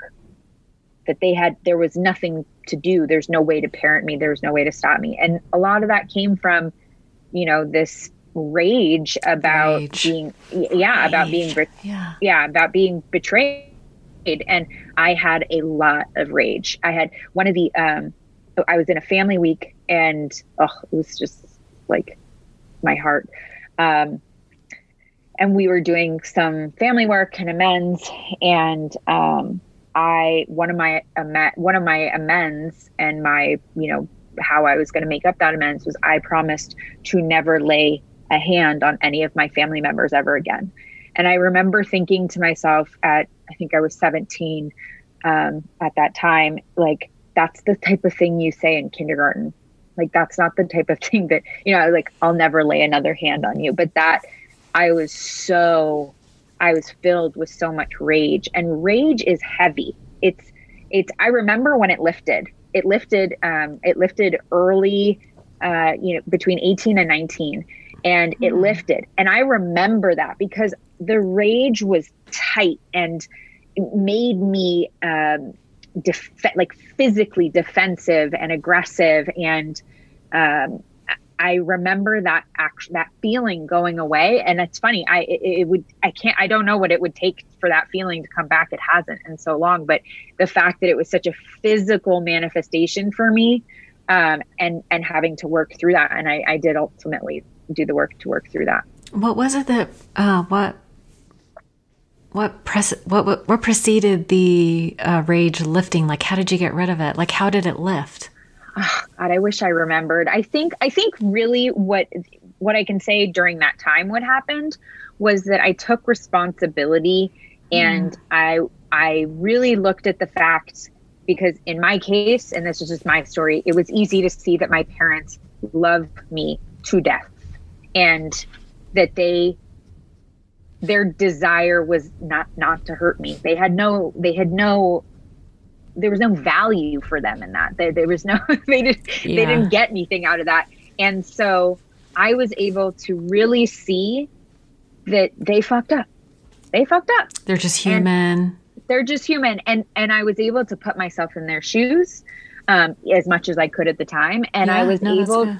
that they had there was nothing to do. There's no way to parent me. There's no way to stop me. And a lot of that came from you know this rage about Rage. being yeah about being yeah. yeah about being betrayed. And i had a lot of rage. I had one of the um i was in a family week and oh it was just like my heart. Um and we were doing some family work and amends and um i one of my one of my amends and my you know how i was going to make up that amends was i promised to never lay a hand on any of my family members ever again. And I remember thinking to myself at, I think I was 17 um, at that time, like, that's the type of thing you say in kindergarten. Like, that's not the type of thing that, you know, like, I'll never lay another hand on you. But that, I was so, I was filled with so much rage. And rage is heavy. It's, it's, I remember when it lifted. It lifted, um, it lifted early, uh, you know, between 18 and 19 and it Hmm. lifted. And I remember that because the rage was tight and it made me um, def- like physically defensive and aggressive. And um, I remember that act- that feeling going away. And it's funny, I it, it would I can't I don't know what it would take for that feeling to come back. It hasn't in so long, but the fact that it was such a physical manifestation for me. Um, and and having to work through that, and I, I did ultimately do the work to work through that. what was it that uh what what press what what, what preceded the uh, rage lifting? Like how did you get rid of it? Like how did it lift? God, I wish I remembered. I think I think really what what I can say during that time what happened was that I took responsibility and I I really looked at the fact because in my case, and this is just my story, it was easy to see that my parents love me to death and that they their desire was not not to hurt me. They had no they had no there was no value for them in that. There, there was no they did they Yeah. didn't get anything out of that. And so I was able to really see that they fucked up. They fucked up. they're just human They're just human. And and I was able to put myself in their shoes um, as much as I could at the time. And I was no, able.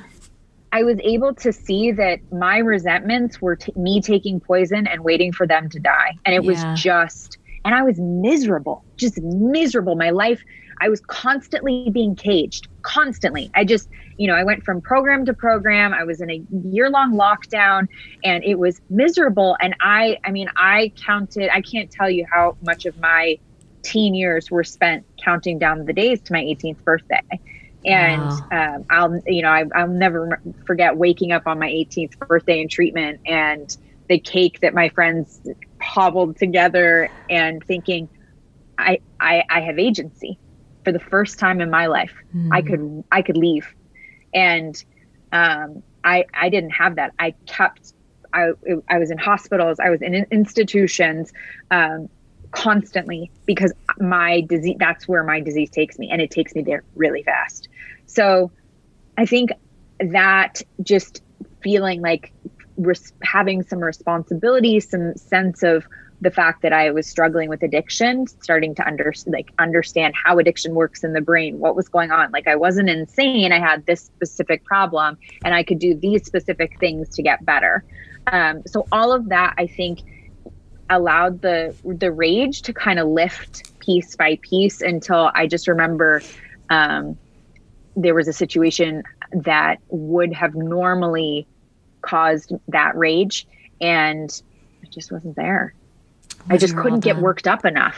I was able to see that my resentments were t- me taking poison and waiting for them to die. And it Yeah. was just, and I was miserable, just miserable. My life, I was constantly being caged, constantly. I just, you know, I went from program to program. I was in a year long lockdown and it was miserable. And I, I mean, I counted, I can't tell you how much of my teen years were spent counting down the days to my 18th birthday and um, I'll you know I, I'll never forget waking up on my 18th birthday in treatment and the cake that my friends hobbled together and thinking I I, I have agency. For the first time in my life I could I could leave. And um, I I didn't have that. I kept I I was in hospitals I was in institutions um, constantly because my disease that's where my disease takes me and it takes me there really fast so i think that just feeling like res- having some responsibility, some sense of the fact that I was struggling with addiction, starting to under, like understand how addiction works in the brain, what was going on. Like I wasn't insane. I had this specific problem and I could do these specific things to get better. Um, so all of that, I think, allowed the the rage to kind of lift piece by piece until I just remember um, there was a situation that would have normally caused that rage, and it just wasn't there. I just couldn't get worked up enough.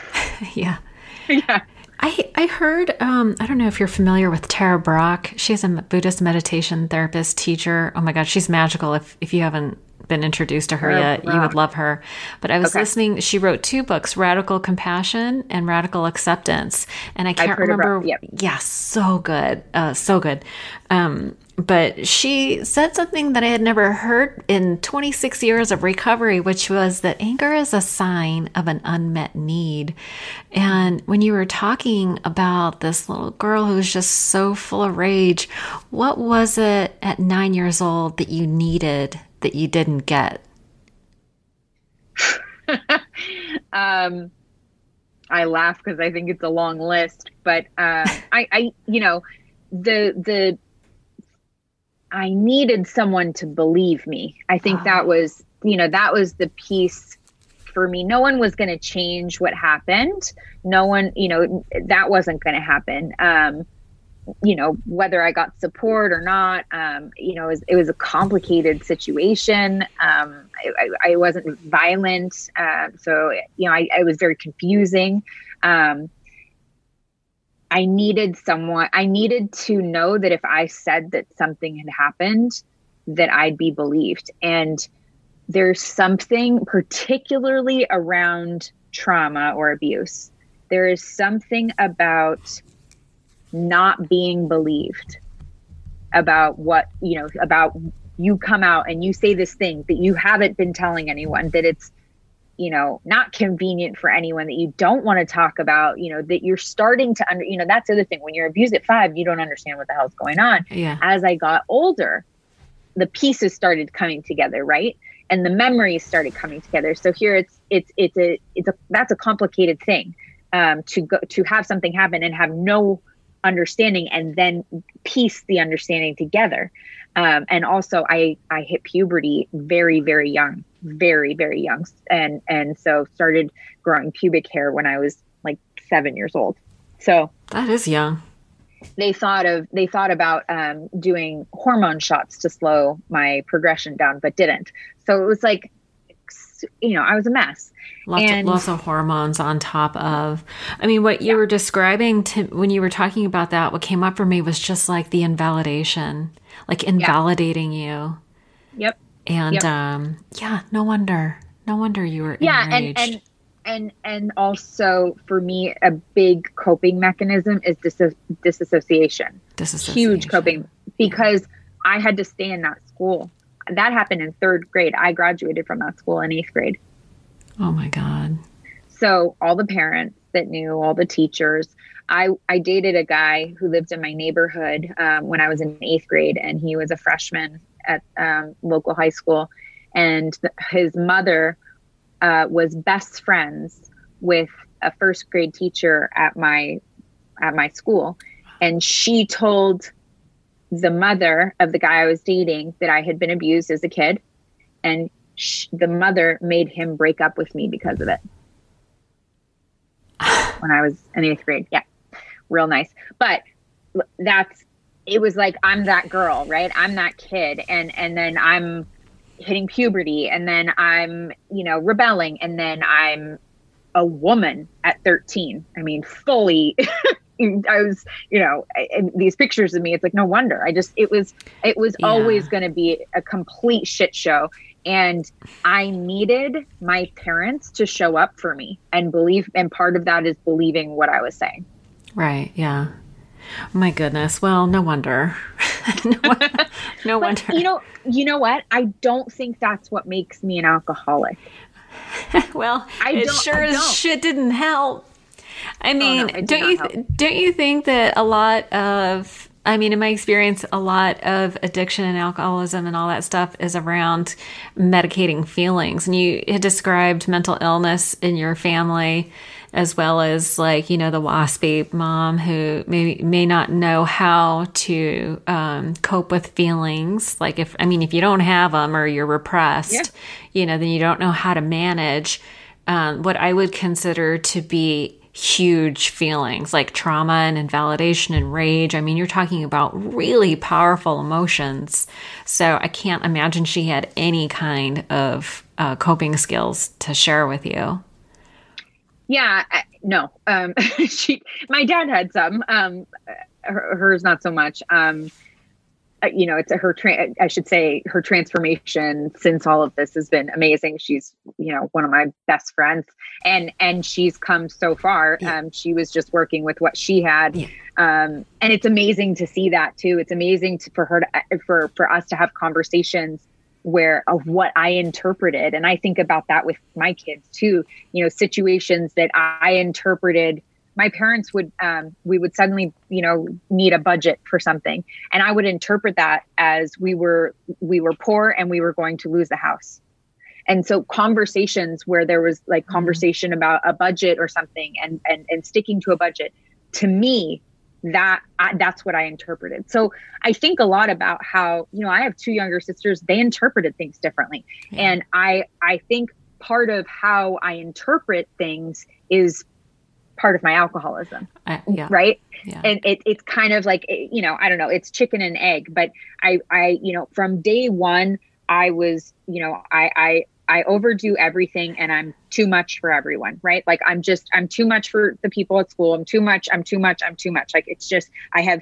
yeah. yeah. I, I heard, um, I don't know if you're familiar with Tara Brach. She's a Buddhist meditation therapist, teacher. Oh my God, she's magical. If, if you haven't been introduced to her yet, you would love her. But I was okay. listening. She wrote two books: Radical Compassion and Radical Acceptance. And I can't remember. About, yep. Yeah, so good, uh, so good. Um, but she said something that I had never heard in 26 years of recovery, which was that anger is a sign of an unmet need. And when you were talking about this little girl who was just so full of rage, what was it at nine years old that you needed that you didn't get? um, I laugh because I think it's a long list, but uh, I, I, you know, the the I needed someone to believe me. I think oh. that was, you know, that was the piece for me. No one was going to change what happened. No one, you know, that wasn't going to happen. Um, you know whether I got support or not. Um, you know, it was, it was, a complicated situation. Um, I, I, I, wasn't violent, uh, so you know, I, I was very confusing. Um, I needed someone. I needed to know that if I said that something had happened, that I'd be believed. And there's something particularly around trauma or abuse. There is something about not being believed about what you know about you come out and you say this thing that you haven't been telling anyone that it's you know not convenient for anyone that you don't want to talk about you know that you're starting to under you know that's the other thing when you're abused at five you don't understand what the hell's going on. Yeah. As i got older the pieces started coming together right? And the memories started coming together. So here it's it's it's a it's a that's a complicated thing um to go to have something happen and have no understanding and then piece the understanding together. Um, and also I, I hit puberty very, very young, very, very young. And, and so started growing pubic hair when I was like seven years old. So that is young. They thought of, they thought about um, doing hormone shots to slow my progression down, but didn't. So it was like, you know, I was a mess. Lots, and, of, lots of hormones on top of. I mean, what you yeah. were describing to when you were talking about that, what came up for me was just like the invalidation, like invalidating yeah. you. Yep. And yep. um, yeah, no wonder, no wonder you were yeah, enraged. and and and and also for me, a big coping mechanism is dis- disassociation. Disassociation. Huge coping because I had to stay in that school that happened in third grade. I graduated from that school in eighth grade. Oh my God. So all the parents that knew, all the teachers. I, I dated a guy who lived in my neighborhood um, when I was in eighth grade, and he was a freshman at um, local high school. And th- his mother uh, was best friends with a first grade teacher at my at my school, and she told the mother of the guy I was dating that I had been abused as a kid, and sh- the mother made him break up with me because of it. when I was in eighth grade, yeah, real nice. But that's it was like I'm that girl, right? I'm that kid, and and then I'm hitting puberty, and then I'm you know rebelling, and then I'm a woman at 13. I mean, fully I was, you know, these pictures of me. It's like no wonder. I just it was it was yeah. always going to be a complete shit show, and I needed my parents to show up for me and believe. And part of that is believing what I was saying. Right. Yeah. My goodness. Well, no wonder. no, no wonder. You know. You know what? I don't think that's what makes me an alcoholic. well, I it sure as shit didn't help. I mean, oh, no, don't you th- don't you think that a lot of I mean, in my experience, a lot of addiction and alcoholism and all that stuff is around medicating feelings. And you had described mental illness in your family as well as like you know the waspy mom who may may not know how to um, cope with feelings. Like if I mean if you don't have them or you're repressed, yeah. you know, then you don't know how to manage um, what I would consider to be huge feelings like trauma and invalidation and rage. I mean, you're talking about really powerful emotions. So I can't imagine she had any kind of uh, coping skills to share with you. Yeah, no. Um, she, my dad had some. Um, her, hers not so much. Um, uh, you know, it's her. Tra- I should say her transformation since all of this has been amazing. She's, you know, one of my best friends, and and she's come so far. Yeah. Um, she was just working with what she had, yeah. um, and it's amazing to see that too. It's amazing to, for her to for for us to have conversations where of what I interpreted. And I think about that with my kids too, you know, situations that I interpreted. My parents would, um, we would suddenly, you know, need a budget for something. And I would interpret that as we were, we were poor and we were going to lose the house. And so conversations where there was like mm-hmm. conversation about a budget or something and, and, and sticking to a budget to me that I, that's what I interpreted. So I think a lot about how you know I have two younger sisters. They interpreted things differently, yeah. and I I think part of how I interpret things is part of my alcoholism uh, yeah. right yeah. and it, it's kind of like you know i don't know it's chicken and egg but i i you know from day one i was you know i i I overdo everything and I'm too much for everyone, right? Like I'm just I'm too much for the people at school. I'm too much, I'm too much, I'm too much. Like it's just I have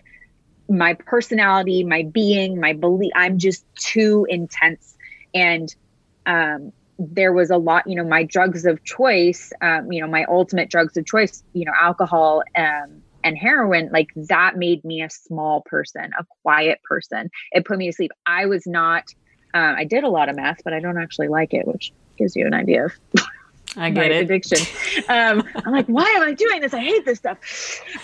my personality, my being, my belief, I'm just too intense. And um there was a lot, you know, my drugs of choice, um, you know, my ultimate drugs of choice, you know, alcohol um and heroin, like that made me a small person, a quiet person. It put me to sleep. I was not um, I did a lot of math, but I don't actually like it, which gives you an idea of I get it. addiction. Um, I'm like, why am I doing this? I hate this stuff.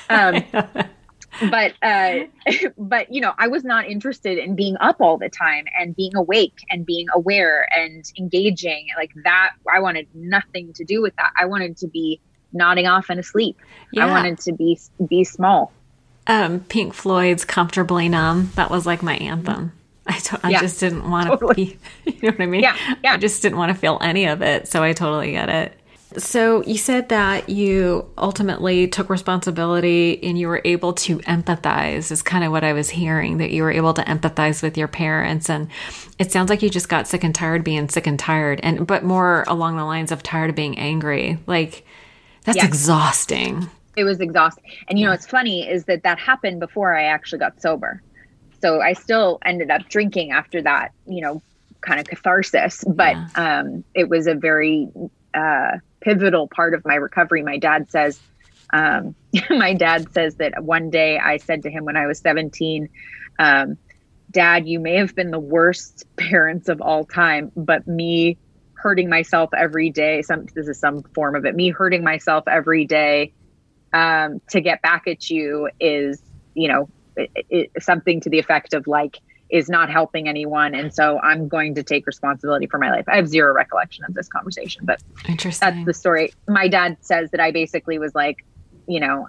Um, but uh, but you know, I was not interested in being up all the time and being awake and being aware and engaging like that. I wanted nothing to do with that. I wanted to be nodding off and asleep. Yeah. I wanted to be be small. Um, Pink Floyd's "Comfortably Numb" that was like my anthem. I, I yeah, just didn't want to totally. be, you know what I mean? Yeah, yeah. I just didn't want to feel any of it. So I totally get it. So you said that you ultimately took responsibility and you were able to empathize, is kind of what I was hearing, that you were able to empathize with your parents. And it sounds like you just got sick and tired being sick and tired, and but more along the lines of tired of being angry. Like, that's yes. exhausting. It was exhausting. And you know, what's funny is that that happened before I actually got sober so I still ended up drinking after that, you know, kind of catharsis. But yeah. um, it was a very uh, pivotal part of my recovery. My dad says, um, my dad says that one day I said to him when I was 17, um, Dad, you may have been the worst parents of all time, but me hurting myself every day, some this is some form of it, me hurting myself every day um, to get back at you is, you know, it, it, something to the effect of like is not helping anyone and so i'm going to take responsibility for my life. I have zero recollection of this conversation but interesting. that's the story. My dad says that i basically was like you know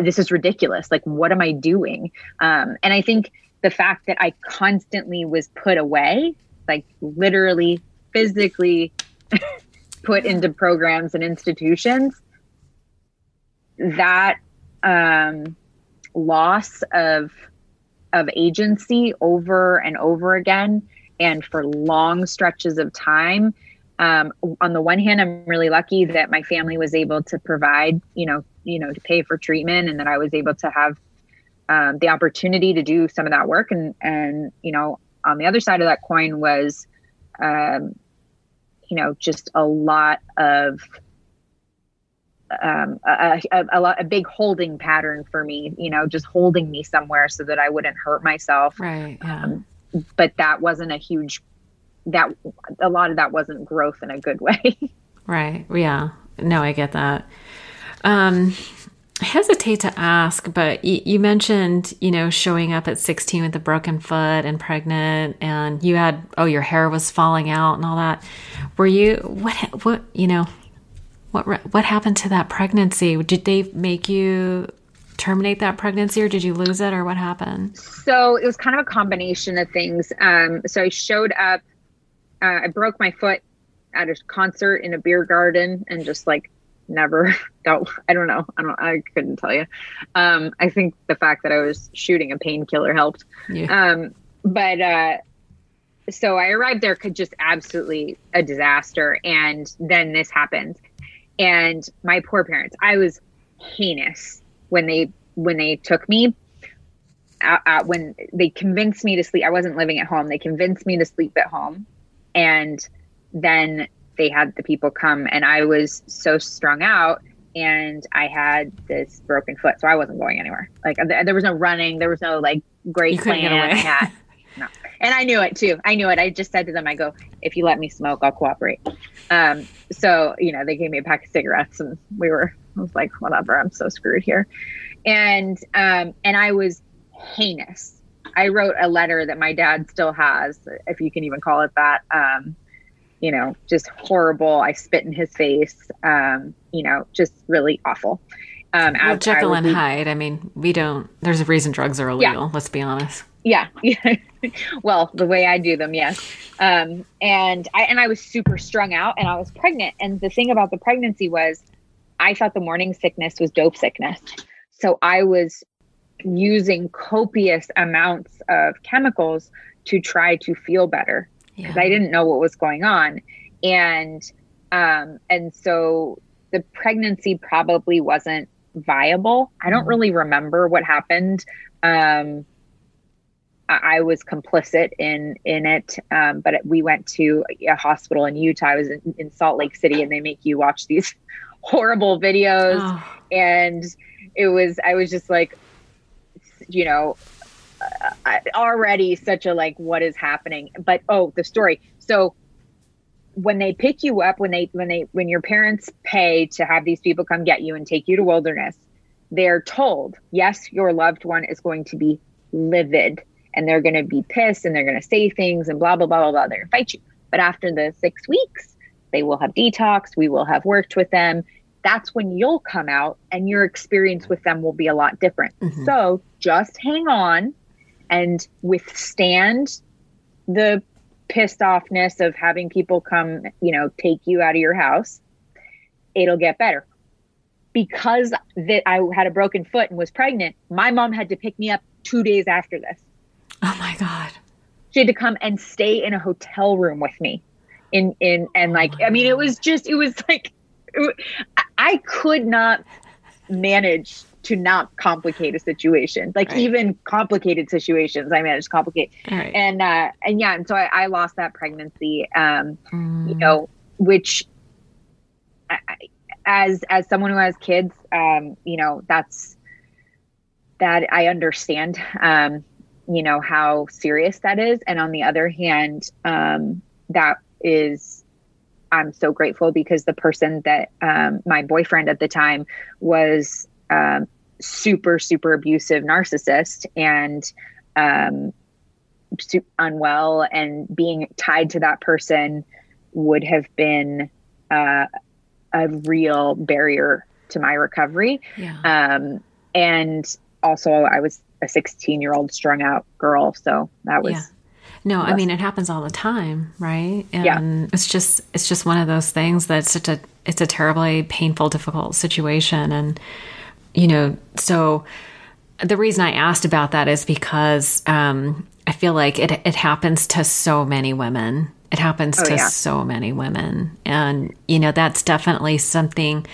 this is ridiculous. Like what am i doing? Um, and i think the fact that i constantly was put away like literally physically put into programs and institutions that um loss of of agency over and over again and for long stretches of time. Um, on the one hand i'm really lucky that my family was able to provide you know you know to pay for treatment and that i was able to have um, the opportunity to do some of that work. And and you know on the other side of that coin was um, you know just a lot of um, a, a, a, a, big holding pattern for me, you know, just holding me somewhere so that I wouldn't hurt myself. Right. Yeah. Um, but that wasn't a huge, that a lot of that wasn't growth in a good way. right. Yeah. No, I get that. Um, I hesitate to ask, but you, you, mentioned, you know, showing up at 16 with a broken foot and pregnant, and you had, oh, your hair was falling out and all that. Were you, what, what, you know, what, what happened to that pregnancy? Did they make you terminate that pregnancy or did you lose it or what happened? So it was kind of a combination of things. Um, so I showed up, uh, I broke my foot at a concert in a beer garden and just like never don't I don't know. I don't I couldn't tell you. Um I think the fact that I was shooting a painkiller helped. Yeah. Um but uh so I arrived there could just absolutely a disaster and then this happens. And my poor parents, I was heinous when they when they took me uh, uh, when they convinced me to sleep i wasn't living at home they convinced me to sleep at home and then they had the people come and I was so strung out and I had this broken foot. So I wasn't going anywhere. Like there was no running. There was no like great plan. No. And I knew it too. I knew it. I just said to them, I go, if you let me smoke, I'll cooperate. Um, so, you know, they gave me a pack of cigarettes and we were, I was like, whatever, I'm so screwed here. And, um, and I was heinous. I wrote a letter that my dad still has, if you can even call it that. Um, you know, just horrible. I spit in his face. Um, you know, just really awful. Um, well, Jekyll and Hyde. I mean, we don't. There's a reason drugs are illegal. Yeah. Let's be honest. Yeah. well, the way I do them, yes. Um, and I and I was super strung out, and I was pregnant. And the thing about the pregnancy was, I thought the morning sickness was dope sickness. So I was using copious amounts of chemicals to try to feel better because yeah. I didn't know what was going on. And um, and so the pregnancy probably wasn't viable. I don't mm-hmm. really remember what happened. Um, I, was complicit in in it, um, but we went to a hospital in Utah. I was in, in Salt Lake City, and they make you watch these horrible videos, oh. and it was I was just like, you know, already such a like what is happening but oh the story so when they pick you up when they when they when your parents pay to have these people come get you and take you to wilderness they're told yes your loved one is going to be livid and they're going to be pissed and they're going to say things and blah blah blah blah blah they're going to fight you but after the six weeks they will have detox we will have worked with them that's when you'll come out and your experience with them will be a lot different mm-hmm. so just hang on and withstand the pissed offness of having people come, you know, take you out of your house, it'll get better. Because that I had a broken foot and was pregnant, my mom had to pick me up 2 days after this. My god. She had to come and stay in a hotel room with me. In in and like oh I mean it was just it was like it, I could not manage to not complicate a situation. Like right. even complicated situations, I managed to complicate. Right. And uh, and yeah, and so I, I lost that pregnancy. Um, mm. you know, which I, as as someone who has kids, um, you know, that's that I understand. Um, you know how serious that is, and on the other hand, um, that is I'm so grateful because the person that um, my boyfriend at the time was um, super super abusive narcissist and um, unwell and being tied to that person would have been uh, a real barrier to my recovery yeah. um, and also i was a 16 year old strung out girl so that was yeah. No, I mean it happens all the time, right? And yeah. it's just it's just one of those things that's such a it's a terribly painful, difficult situation and you know, so the reason I asked about that is because um, I feel like it it happens to so many women. It happens oh, to yeah. so many women, and you know that's definitely something.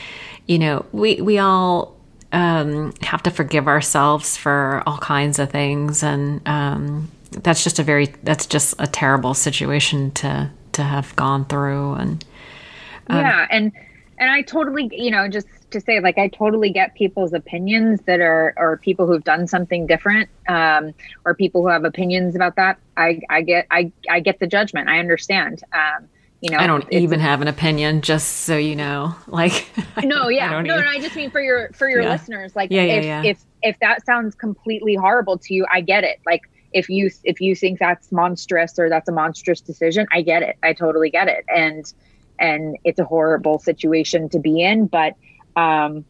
You know, we we all um, have to forgive ourselves for all kinds of things, and um, that's just a very that's just a terrible situation to to have gone through. And um, yeah, and and I totally, you know, just to say like i totally get people's opinions that are or people who've done something different um, or people who have opinions about that. I i get i i get the judgment. I understand. Um, You know, I don't even have an opinion, just so you know. Like, no, yeah, no, even... no. I just mean for your for your yeah. listeners. Like, yeah, yeah, if yeah. if if that sounds completely horrible to you, I get it. Like, if you if you think that's monstrous or that's a monstrous decision, I get it. I totally get it. And and it's a horrible situation to be in, but um,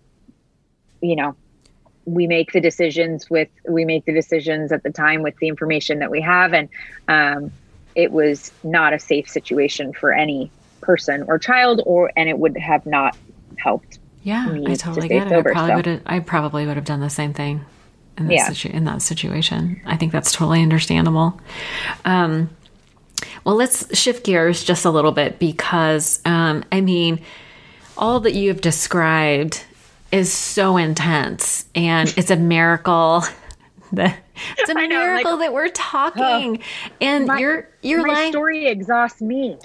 you know, we make the decisions with we make the decisions at the time with the information that we have and um, it was not a safe situation for any person or child or and it would have not helped yeah i totally to get it sober, I, probably so. would have, I probably would have done the same thing in, yeah. situ- in that situation i think that's totally understandable um, well let's shift gears just a little bit because um, i mean all that you have described is so intense and it's a miracle that it's a miracle like, that we're talking. Oh, and my, you're you're my story exhausts me.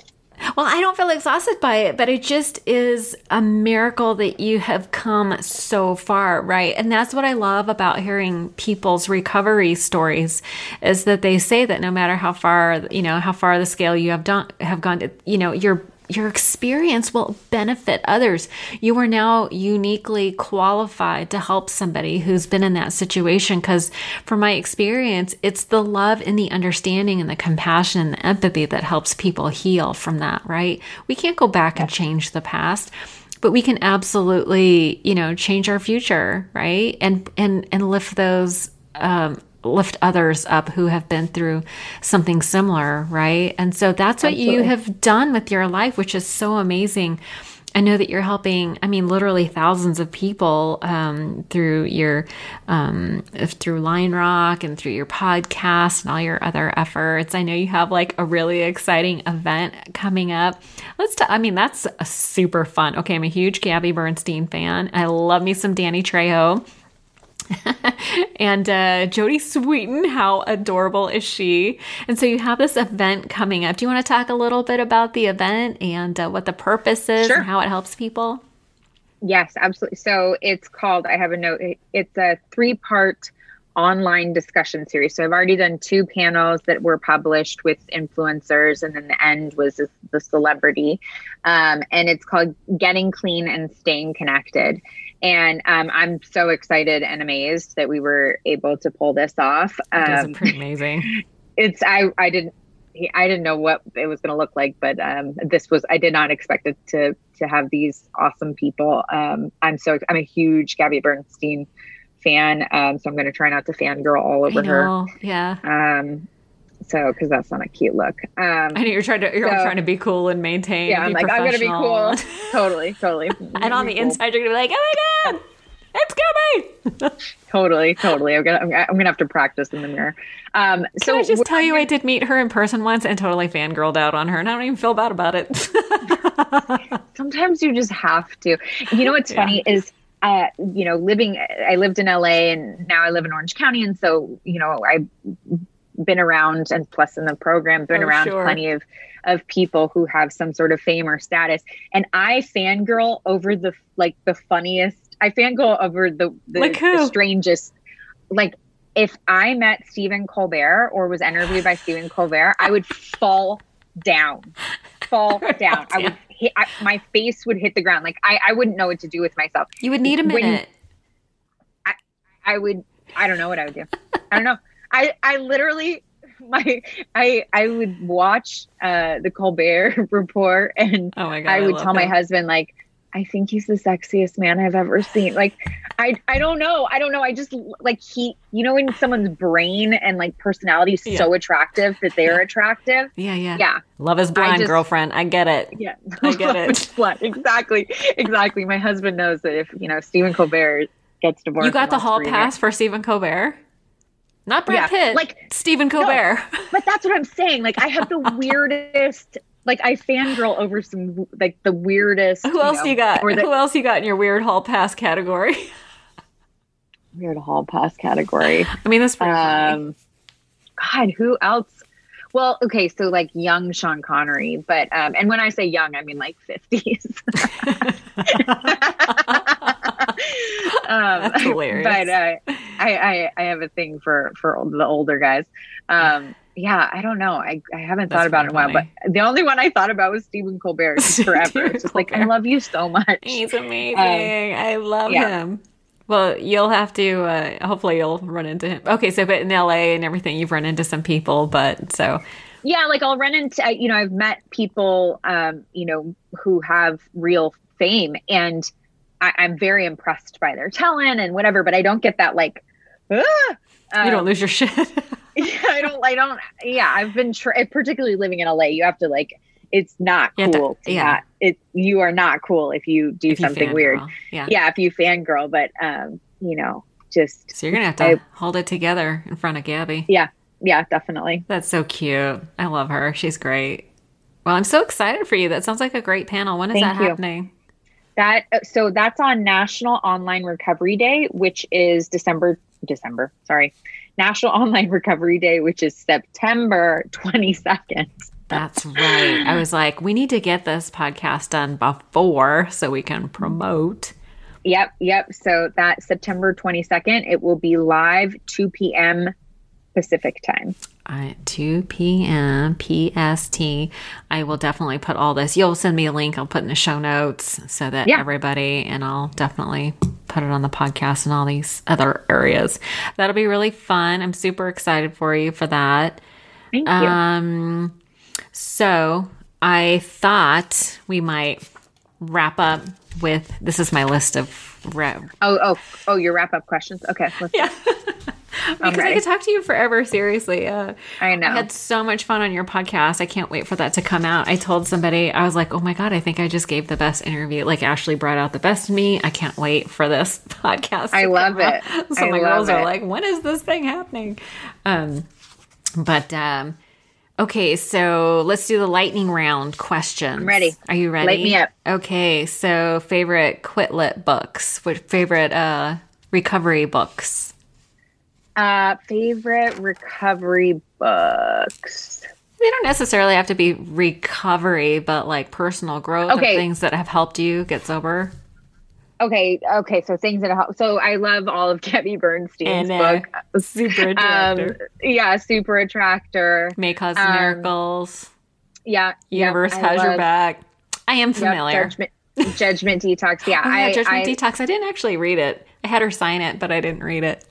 Well i don't feel exhausted by it but it just is a miracle that you have come so far right? And that's what i love about hearing people's recovery stories is that they say that no matter how far you know how far the scale you have done have gone to you know you're your experience will benefit others. You are now uniquely qualified to help somebody who's been in that situation. Because, from my experience, it's the love and the understanding and the compassion and the empathy that helps people heal from that, right? We can't go back and change the past but we can absolutely you know change our future right and and and lift those um, lift others up who have been through something similar, right? And so that's what Absolutely. you have done with your life, which is so amazing. I know that you're helping, I mean, literally thousands of people um, through your, um, through Lionrock and through your podcast and all your other efforts. I know you have like a really exciting event coming up. Let's, t- I mean, that's super fun. Okay, I'm a huge Gabby Bernstein fan. I love me some Danny Trejo. and uh, Jodie Sweetin, how adorable is she? And so you have this event coming up. Do you want to talk a little bit about the event and uh, what the purpose is sure. and how it helps people? Yes, absolutely. So it's called, I have a note, it's a three part online discussion series. So I've already done two panels that were published with influencers, and then the end was the celebrity. Um, and it's called Getting Clean and Staying Connected. And um, I'm so excited and amazed that we were able to pull this off. Um, pretty amazing. It's I I didn't I didn't know what it was going to look like, but um, this was I did not expect it to to have these awesome people. Um, I'm so I'm a huge Gabby Bernstein fan, um, so I'm going to try not to fangirl all over her. Yeah. Um, so because that's not a cute look. Um, I know you're trying to you're so, trying to be cool and maintain. Yeah, I'm like I'm gonna be cool. totally, totally. and on the cool. inside, you're gonna be like, oh my god. It's coming. totally, totally. I'm gonna, I'm gonna have to practice in the mirror. Um, so Can I just tell you, I did meet her in person once and totally fangirled out on her, and I don't even feel bad about it. Sometimes you just have to. You know what's yeah. funny is uh, you know, living, I lived in LA and now I live in Orange County. And so, you know, I been around and plus in the program been oh, around sure. plenty of of people who have some sort of fame or status. And i fangirl over the like the funniest i fangirl over the the, like the strangest like if i met stephen colbert or was interviewed by stephen colbert i would fall down fall down. I would hit I, my face would hit the ground. Like I, I wouldn't know what to do with myself. You would need a minute. I, I would i don't know what i would do. I don't know I I literally my I I would watch uh the Colbert report and oh my God, I would I tell him. my husband like I think he's the sexiest man I've ever seen. Like I I don't know. I don't know. I just like he you know when someone's brain and like personality is yeah. so attractive that they're yeah. attractive. Yeah, yeah. Yeah. Love is blind, just, girlfriend. I get it. Yeah. I get it. blind. Exactly. Exactly. My husband knows that if, you know, Stephen Colbert gets divorced. You got the hall pass for Stephen Colbert? Not Brad yeah. Pitt. Like Stephen Colbert. No, but that's what I'm saying. Like I have the weirdest like I fangirl over some like the weirdest. Who else you, know, you got? The, Who else you got in your weird hall pass category? weird hall pass category. I mean, that's um, God, who else? Well, okay, so like young Sean Connery, but um, and when I say young, I mean like fifties. Um, That's hilarious. But uh, I, I I have a thing for for the older guys. Um, yeah, I don't know. I, I haven't That's thought about it in a while, funny. but the only one I thought about was Stephen Colbert forever. Stephen it's just like I love you so much. He's amazing. I love yeah. him. Well, you'll have to. Uh, hopefully, you'll run into him. Okay, so but in LA and everything, you've run into some people, but so yeah like i'll run into you know i've met people um you know who have real fame and I, i'm very impressed by their talent and whatever but i don't get that like ah! you don't Um, lose your shit. yeah, i don't i don't yeah i've been tr- particularly living in la you have to like it's not You have to- cool to, yeah. not it you are not cool if you do If you something weird. Yeah. yeah if you fangirl but um you know just So you're gonna have to I- hold it together in front of Gabby. yeah yeah definitely That's so cute. I love her. She's great. Well, I'm so excited for you. That sounds like a great panel. When is Thank that you. happening? That uh, so that's on National Online Recovery Day, which is December December, sorry. National Online Recovery Day, which is September 22nd. That's right. I was like, we need to get this podcast done before so we can promote. Yep, yep. So that September 22nd, it will be live 2 p.m. Pacific time. At 2 p.m. PST. I will definitely put all this. You'll send me a link. I'll put in the show notes so that Yeah. everybody, and I'll definitely put it on the podcast and all these other areas. That'll be really fun. I'm super excited for you for that. Thank you. Um, so I thought we might wrap up with this is my list of re- oh, oh, oh, your wrap up questions. Okay. Let's, yeah. Because I could talk to you forever. Seriously, uh, I know. I had so much fun on your podcast. I can't wait for that to come out. I told somebody I was like, "Oh my god, I think I just gave the best interview. Like Ashley brought out the best in me. I can't wait for this podcast. to I love come out." it. So I my girls are like, "When is this thing happening?" Um, but um, okay, so let's do the lightning round questions. I'm ready. Are you ready? Light me up. Okay, so favorite Quit Lit books. What favorite uh recovery books? Uh, favorite recovery books. They don't necessarily have to be recovery, but like personal growth Okay. things that have helped you get sober. Okay, okay. So things that help. So I love all of Gabby Bernstein's And, uh, book. Super Um, yeah, Super Attractor. May cause um, miracles. Yeah, Universe I has your back. I am Yep, familiar. judgment, judgment detox. Yeah, Oh, yeah, I, Judgment I, Detox. I didn't actually read it. I had her sign it, but I didn't read it.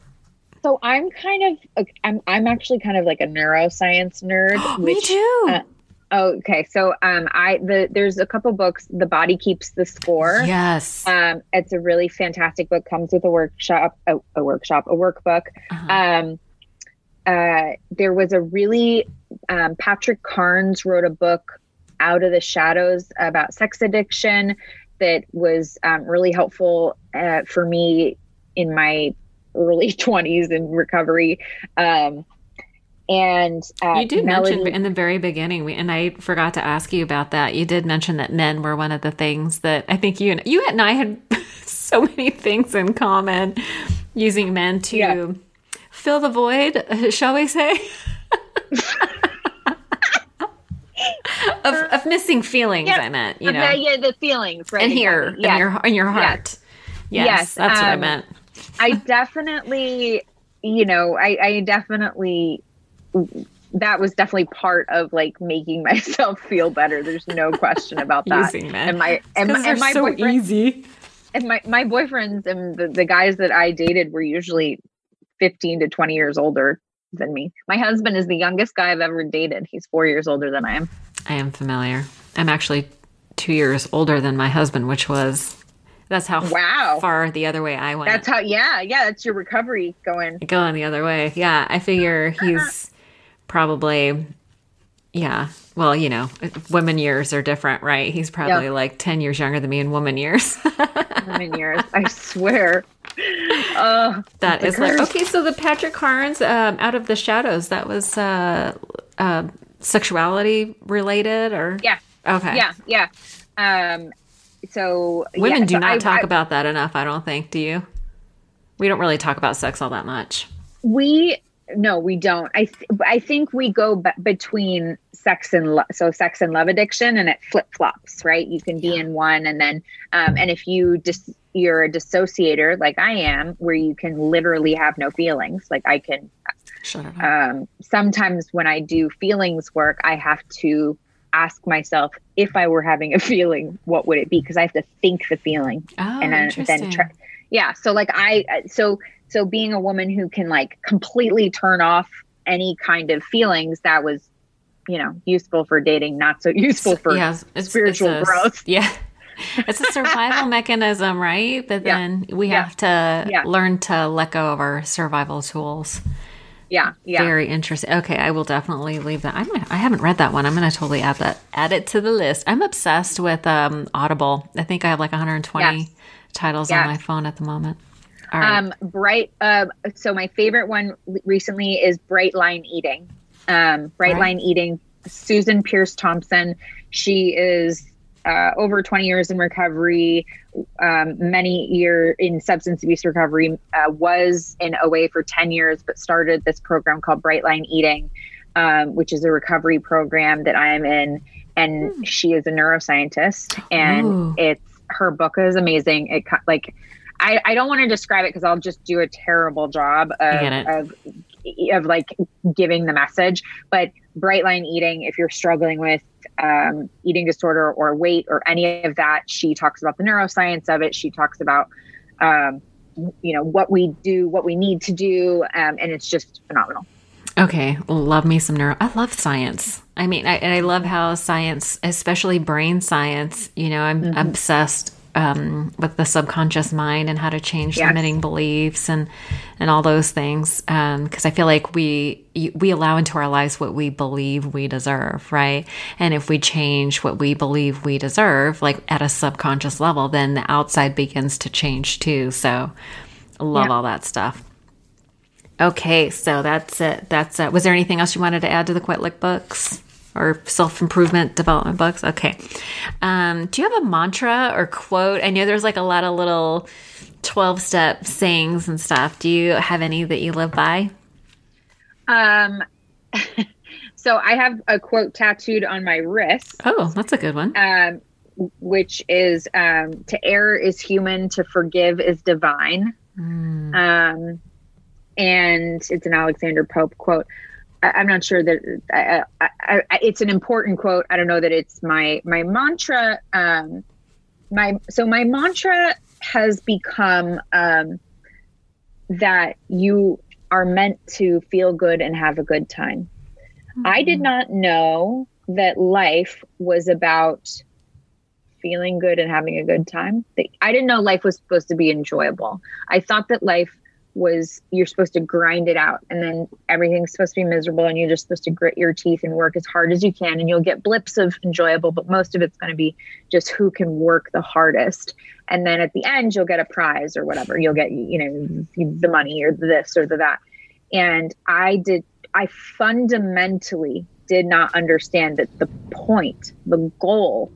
So I'm kind of, I'm, I'm actually kind of like a neuroscience nerd. Me too. uh, Oh, okay. So um, I the there's a couple books. The Body Keeps the Score. yes. Um, it's a really fantastic book. Comes with a workshop, a, a workshop, a workbook. Uh-huh. Um, uh, there was a really um, Patrick Carnes wrote a book, Out of the Shadows, about sex addiction that was um, really helpful uh, for me in my early 20s in recovery. Um, and uh, you did Melody- mention in the very beginning, we, and I forgot to ask you about that. You did mention that men were one of the things that I think you and you and I had so many things in common, using men to Yeah. fill the void, shall we say, of, of missing feelings. Yeah. I meant, you know, yeah, the feelings, right? and here exactly. in your in your heart. Yes, Yes, that's what I um, meant. I definitely, you know, I, I definitely, that was definitely part of like making myself feel better. There's no question about that. And my and, my- and my so boyfriend easy. and my my boyfriends and the, the guys that I dated were usually 15 to 20 years older than me. My husband is the youngest guy I've ever dated. He's four years older than I am. I am familiar. I'm actually two years older than my husband, which was that's how Wow. far the other way I went. That's how. Yeah, yeah. That's your recovery going. going the other way. Yeah, I figure he's probably yeah. Well, you know, women years are different, right? He's probably Yeah. like ten years younger than me in woman years. Women years. I swear. Oh, that the like okay. So the Patrick Carnes, um, out of the shadows, that was uh, uh, sexuality related, or Yeah. okay, Yeah, yeah. Um, so Women yeah, do so not I- talk I- about that enough. I don't think. Do you? We don't really talk about sex all that much. we no, we don't. I th- I think we go b- between sex and lo- so sex and love addiction, and it flip flops, right? You can be in one, and then um, and if you just you're a dissociator like I am, where you can literally have no feelings, like I can. Um, sometimes when I do feelings work, I have to ask myself if I were having a feeling, what would it be? Because I have to think the feeling, oh, and then, then try. Yeah, so like I, uh, so so being a woman who can like completely turn off any kind of feelings, that was, you know, useful for dating, not so useful for yeah, it's, spiritual it's a, growth. Yeah it's a survival mechanism, right? But then we yeah. have to yeah. learn to let go of our survival tools. Yeah, yeah. Very interesting. Okay, I will definitely leave that. I'm gonna, I haven't read that one. I'm going to totally add that. Add it to the list. I'm obsessed with um, Audible. I think I have like 120 yes. titles yes. on my phone at the moment. All right. Um, bright. Uh, so my favorite one recently is Bright Line Eating. Um, Bright right. Line Eating. Susan Peirce Thompson. She is uh, over 20 years in recovery, um, many year in substance abuse recovery, uh, was in OA for 10 years, but started this program called Bright Line Eating, um, which is a recovery program that I am in. And mm. she is a neuroscientist, and Ooh. it's her book is amazing. It like I, I don't want to describe it because I'll just do a terrible job of, of of like giving the message. But bright line eating, if you're struggling with um, eating disorder or weight or any of that, she talks about the neuroscience of it. She talks about, um, you know, what we do, what we need to do, um, and it's just phenomenal. Okay, love me some neuro. I love science. I mean, I, and I love how science, especially brain science. You know, I'm mm-hmm. obsessed um, with the subconscious mind and how to change yes. limiting beliefs and and all those things. Because um, I feel like we we allow into our lives what we believe we deserve, right? And if we change what we believe we deserve, like at a subconscious level, then the outside begins to change too. So, love yeah. all that stuff. Okay, so that's it. That's it. Was there anything else you wanted to add to the Quit Lit books? Or self improvement development books. Okay. Um, do you have a mantra or quote? I know there's like a lot of little 12 step sayings and stuff. Do you have any that you live by? Um, so I have a quote tattooed on my wrist. Oh, that's a good one. Um, which is um, to err is human, to forgive is divine. Mm. Um, and it's an Alexander Pope quote. I, am not sure that I, I, I, it's an important quote. I don't know that it's my my mantra. Um, my so my mantra has become um, that you are meant to feel good and have a good time. Mm-hmm. I did mm-hmm. not know that life was about feeling good and having a good time. I didn't know life was supposed to be enjoyable. I thought that life was you're supposed to grind it out and then everything's supposed to be miserable and you're just supposed to grit your teeth and work as hard as you can and you'll get blips of enjoyable but most of it's going to be just who can work the hardest. And then at the end you'll get a prize or whatever. You'll get you know the money or this or the that. And i did i fundamentally did not understand that the point the goal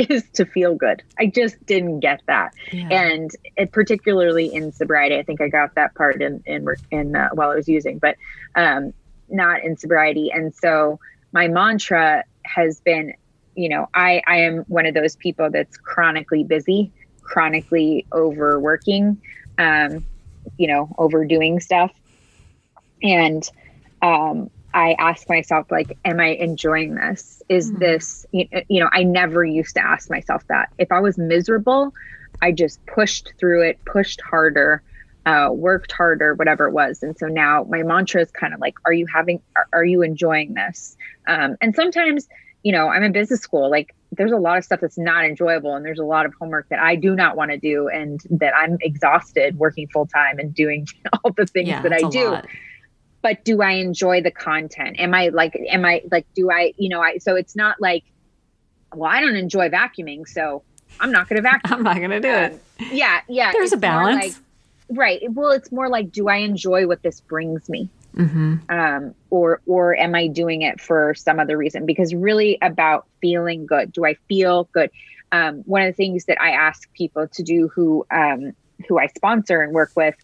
is to feel good. I just didn't get that, yeah. and it, particularly in sobriety, I think I got that part in in, in uh, while I was using, but um, not in sobriety. And so my mantra has been, you know, I I am one of those people that's chronically busy, chronically overworking, um, you know, overdoing stuff, and um, I ask myself, like, am I enjoying this? Is mm-hmm. this, you know, I never used to ask myself that. If I was miserable, I just pushed through it, pushed harder, uh, worked harder, whatever it was. And so now my mantra is kind of like, are you having, are, are you enjoying this? Um, and sometimes, you know, I'm in business school, like, there's a lot of stuff that's not enjoyable and there's a lot of homework that I do not want to do and that I'm exhausted working full time and doing all the things yeah, that I do. Lot but do I enjoy the content? Am I like, am I like, do I, you know, I, so it's not like, well, I don't enjoy vacuuming, so I'm not going to vacuum. I'm not going to do um, it. Yeah. Yeah. There's a balance. Like, right. Well, it's more like, do I enjoy what this brings me? Mm-hmm. Um, or, or am I doing it for some other reason? Because really about feeling good. Do I feel good? Um, one of the things that I ask people to do who, um, who I sponsor and work with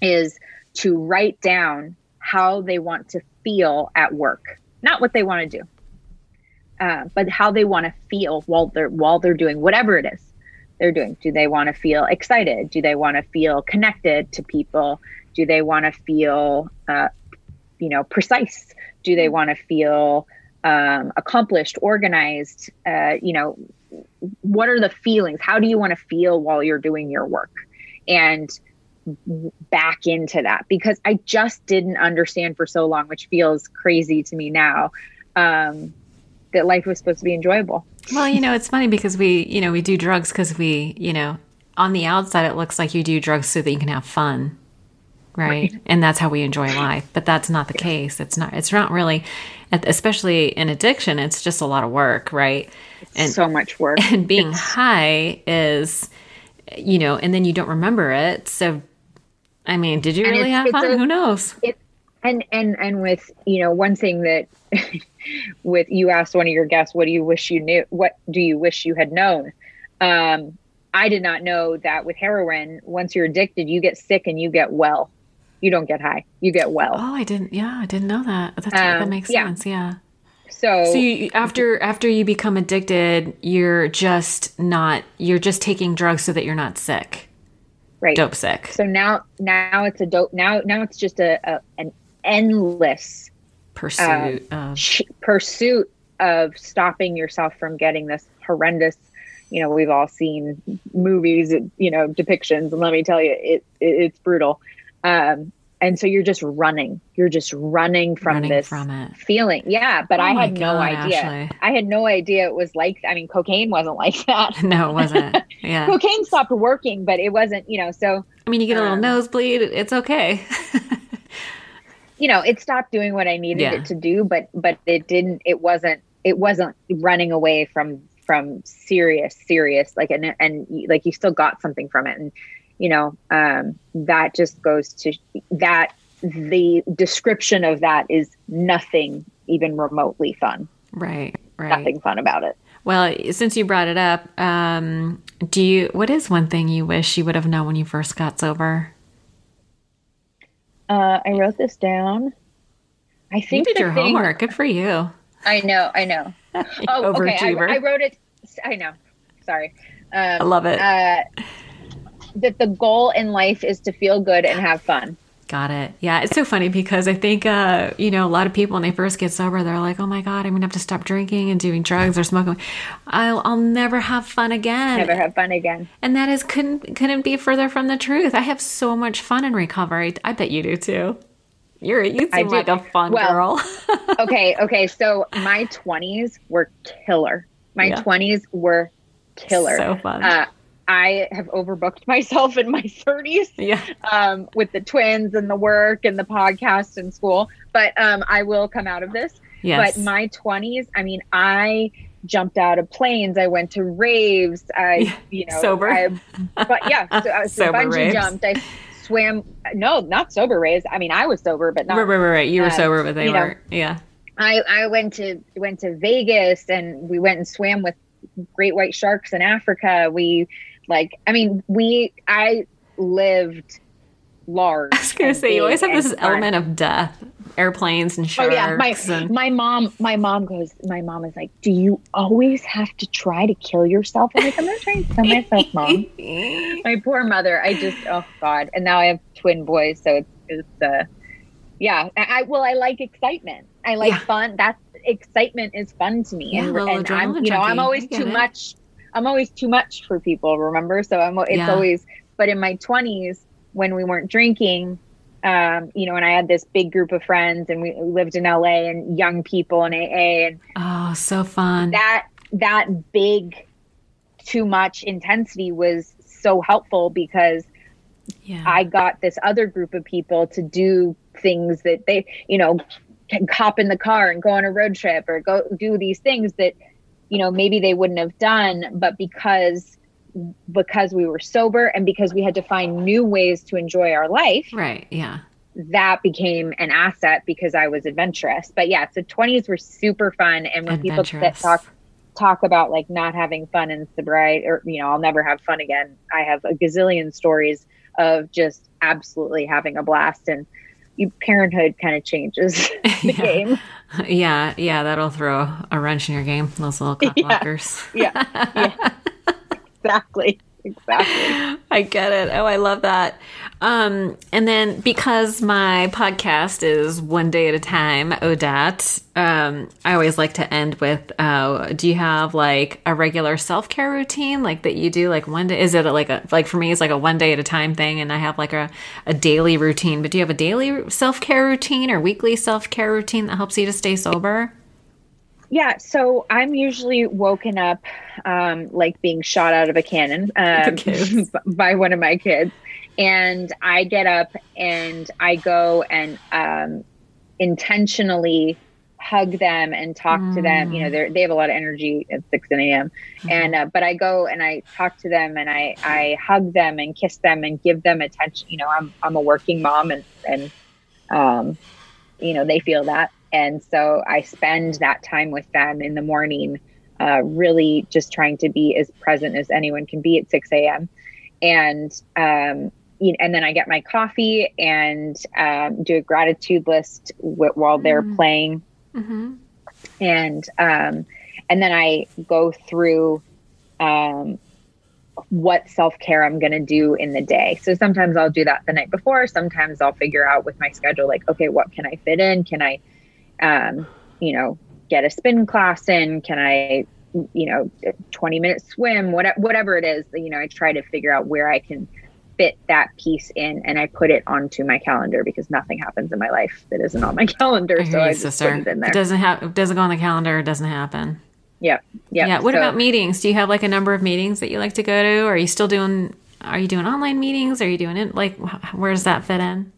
is, to write down how they want to feel at work, not what they want to do, uh, but how they want to feel while they're while they're doing whatever it is. they're doing. Do they want to feel excited? Do they want to feel connected to people? Do they want to feel, uh, you know, precise? Do they want to feel um, accomplished, organized? Uh, you know, what are the feelings? How do you want to feel while you're doing your work? And back into that because I just didn't understand for so long, which feels crazy to me now, um, that life was supposed to be enjoyable. Well, you know, it's funny because we, you know, we do drugs because we, you know, on the outside, it looks like you do drugs so that you can have fun. Right? right. And that's how we enjoy life. But that's not the case. It's not, it's not really, especially in addiction, it's just a lot of work. Right. It's and so much work. And being it's... high is, you know, and then you don't remember it. So I mean, did you and really have fun? A, Who knows? And and and with you know one thing that with you asked one of your guests, what do you wish you knew? What do you wish you had known? Um, I did not know that with heroin, once you're addicted, you get sick and you get well. You don't get high. You get well. Oh, I didn't. Yeah, I didn't know that. That's, um, that makes yeah. sense. Yeah. So, so you, after after you become addicted, you're just not. You're just taking drugs so that you're not sick right. Dope sick. So now now it's a dope now now it's just a, a an endless pursuit um, of sh- pursuit of stopping yourself from getting this horrendous you know we've all seen movies you know depictions and let me tell you it, it it's brutal. Um and so you're just running. You're just running from running this from feeling. Yeah but oh i had God, no idea. Ashley. i had no idea it was like i mean cocaine wasn't like that. No it wasn't. Yeah. Cocaine stopped working but it wasn't you know so i mean you get a little um, nosebleed it's okay. You know it stopped doing what i needed yeah. it to do but but it didn't it wasn't it wasn't running away from from serious serious like and and like you still got something from it. And you know, um, that just goes to that the description of that is nothing even remotely fun. Right, right. Nothing fun about it. Well, since you brought it up, um, do you? What is one thing you wish you would have known when you first got sober? Uh, I wrote this down. I think you did your thing, homework. Good for you. I know. I know. oh, okay. I, I, wrote it. I know. Sorry. Um, I love it. Uh, that the goal in life is to feel good and have fun. Got it. Yeah, it's so funny because I think uh, you know a lot of people when they first get sober, they're like, "Oh my god, I'm gonna have to stop drinking and doing drugs or smoking. I'll, I'll never have fun again. Never have fun again." And that is couldn't couldn't be further from the truth. I have so much fun in recovery. I bet you do too. You're you seem like a fun well, girl. okay, okay. So my 20s were killer. My yeah. 20s were killer. So fun. Uh, I have overbooked myself in my 30s yeah. um, with the twins and the work and the podcast and school. But um, I will come out of this. Yes. But my 20s, I mean, I jumped out of planes. I went to raves. I, you know, sober. I, but yeah, so I was sober bungee raves. jumped. I swam. No, not sober raves. I mean, I was sober, but not. Right, right, right. You were uh, sober, but they weren't. Yeah. I, I went to went to Vegas and we went and swam with great white sharks in Africa. We like, I mean, we, I lived large. I was gonna say you always have this fun. element of death, airplanes and sharks. Oh yeah, my and... my mom, my mom goes. My mom is like, "Do you always have to try to kill yourself?" I'm like, "I'm not trying to kill myself, mom." my poor mother. I just, oh god. And now I have twin boys, so it's, it's uh, yeah. I, well, I like excitement. I like yeah. fun. That's excitement is fun to me, yeah, and, and I'm, you know, I'm always too it. much I'm always too much for people, remember? So I'm it's yeah. always but in my 20s when we weren't drinking, um, you know, and I had this big group of friends and we, lived in LA and young people in AA and oh, so fun. That that big too much intensity was so helpful because yeah. I got this other group of people to do things that they, you know, can hop in the car and go on a road trip or go do these things that you know maybe they wouldn't have done but because because we were sober and because we had to find new ways to enjoy our life right yeah. that became an asset because i was adventurous. But yeah so 20s were super fun. And when people that talk talk about like not having fun in sobriety or you know i'll never have fun again. I have a gazillion stories of just absolutely having a blast. And you, parenthood kind of changes the yeah. game yeah, yeah, that'll throw a wrench in your game. Those little cock yeah. yeah, yeah, exactly. exactly. I get it. Oh, I love that. Um, and then because my podcast is one day at a time, ODAT, um, I always like to end with, uh, do you have like a regular self care routine like that you do like one day? Is it like a, like for me, it's like a one day at a time thing and I have like a, a daily routine, but do you have a daily self care routine or weekly self care routine that helps you to stay sober? Yeah, so I'm usually woken up um, like being shot out of a cannon um, by one of my kids. And I get up and I go and um, intentionally hug them and talk mm. to them. You know, they they have a lot of energy at 6 a.m. Mm. And, uh, but I go and I talk to them and I, I hug them and kiss them and give them attention. You know, I'm, I'm a working mom and, and, um, you know, they feel that. And so I spend that time with them in the morning, uh, really just trying to be as present as anyone can be at 6 a.m. And, um, you know, and then I get my coffee and um, do a gratitude list w- while they're mm-hmm. playing. Mm-hmm. And, um, and then I go through um, what self care I'm going to do in the day. So sometimes I'll do that the night before. Sometimes I'll figure out with my schedule, like, okay, what can I fit in? Can I, um, you know, get a spin class in? Can I, you know, 20 minute swim, whatever, whatever it is, you know, I try to figure out where I can fit that piece in and I put it onto my calendar because nothing happens in my life that isn't on my calendar. I so I just put it in there. It doesn't have, it doesn't go on the calendar. It doesn't happen. Yep. Yep. Yeah. What so, about meetings? Do you have like a number of meetings that you like to go to? Or are you still doing, are you doing online meetings? Are you doing it? Like, where does that fit in?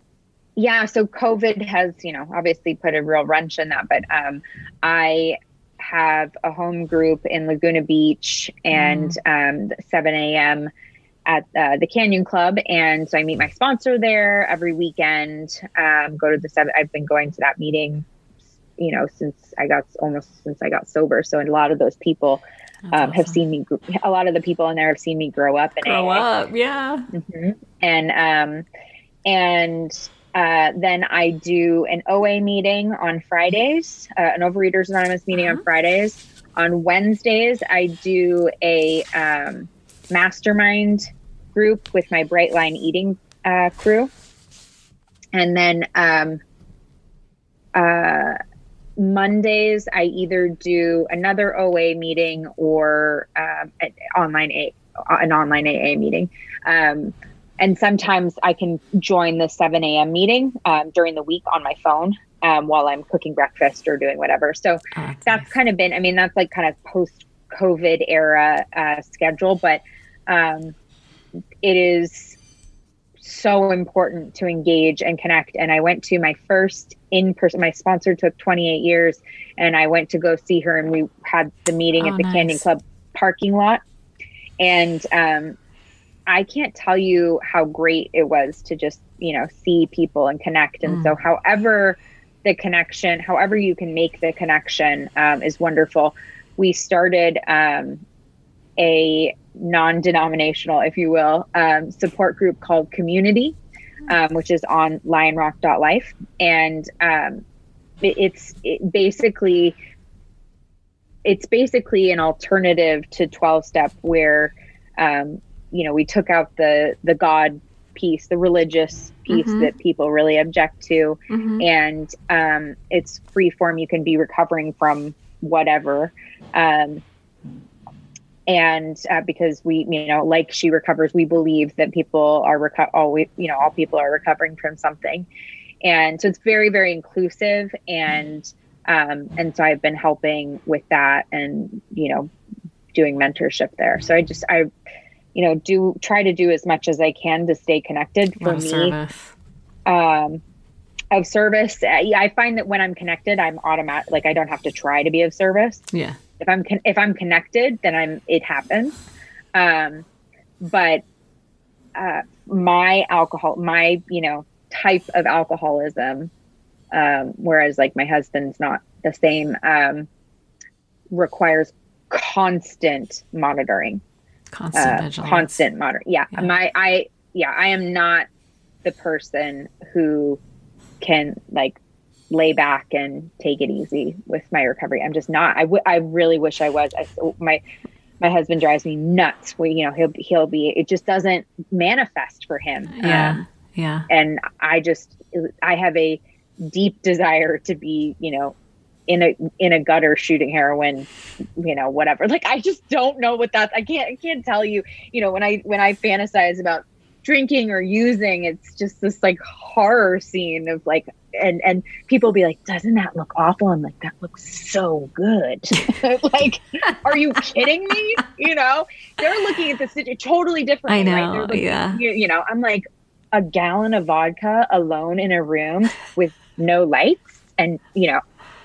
yeah, so COVID has, you know, obviously put a real wrench in that, but um, I have a home group in Laguna Beach and mm. um, 7 a.m. at uh, the Canyon Club. And so I meet my sponsor there every weekend. Um, go to the seven, I've been going to that meeting, you know, since I got almost since I got sober. So a lot of those people um, awesome. have seen me, a lot of the people in there have seen me grow up and grow AA. up. Yeah. Mm-hmm. And, um, and uh, then I do an OA meeting on Fridays, uh, an Overeaters Anonymous meeting uh-huh. on Fridays. On Wednesdays, I do a um, mastermind group with my Bright Line Eating uh, crew. And then um, uh, Mondays, I either do another OA meeting or um, an online a- an online AA meeting. Um, and sometimes I can join the 7 a.m. meeting um, during the week on my phone um, while I'm cooking breakfast or doing whatever. So oh, that's, that's nice. kind of been, I mean, that's like kind of post COVID era uh, schedule, but um, it is so important to engage and connect. And I went to my first in person, my sponsor took 28 years, and I went to go see her, and we had the meeting oh, at the nice. Canyon Club parking lot. And um, I can't tell you how great it was to just, you know, see people and connect. And mm. so, however, the connection, however, you can make the connection um, is wonderful. We started um, a non denominational, if you will, um, support group called Community, um, which is on lionrock.life. And um, it, it's it basically. It's basically an alternative to 12 step where um, you know we took out the the god piece the religious piece mm-hmm. that people really object to mm-hmm. and um, it's free form you can be recovering from whatever um, and uh, because we you know like she recovers we believe that people are reco- always you know all people are recovering from something and so it's very very inclusive and um, and so i've been helping with that and you know doing mentorship there so i just i you know, do try to do as much as I can to stay connected for me. Service. Um, of service. I find that when I'm connected, I'm automatic. Like I don't have to try to be of service. Yeah. If I'm con- if I'm connected, then I'm it happens. Um, but uh, my alcohol, my you know type of alcoholism, um, whereas like my husband's not the same, um, requires constant monitoring constant uh, constant modern yeah. yeah my i yeah i am not the person who can like lay back and take it easy with my recovery i'm just not I, w- I really wish i was I, my my husband drives me nuts. Where you know he'll he'll be it just doesn't manifest for him. Yeah, um, yeah. And I just I have a deep desire to be you know in a in a gutter shooting heroin you know whatever like i just don't know what that's i can't i can't tell you you know when i when i fantasize about drinking or using it's just this like horror scene of like and and people be like doesn't that look awful? I'm like that looks so good. Like are you kidding me? You know? They're looking at this totally different i know right? yeah. you, you know i'm like a gallon of vodka alone in a room with no lights and you know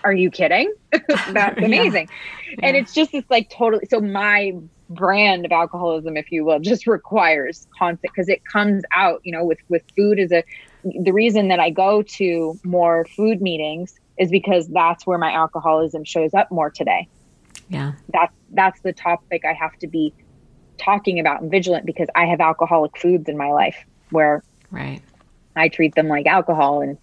are you kidding? That's amazing. Yeah. and it's just this like totally so my brand of alcoholism if you will just requires constant because it comes out you know with with food is a the reason that i go to more food meetings is because that's where my alcoholism shows up more today. Yeah. That's that's the topic i have to be talking about and vigilant because i have alcoholic foods in my life where right. I treat them like alcohol and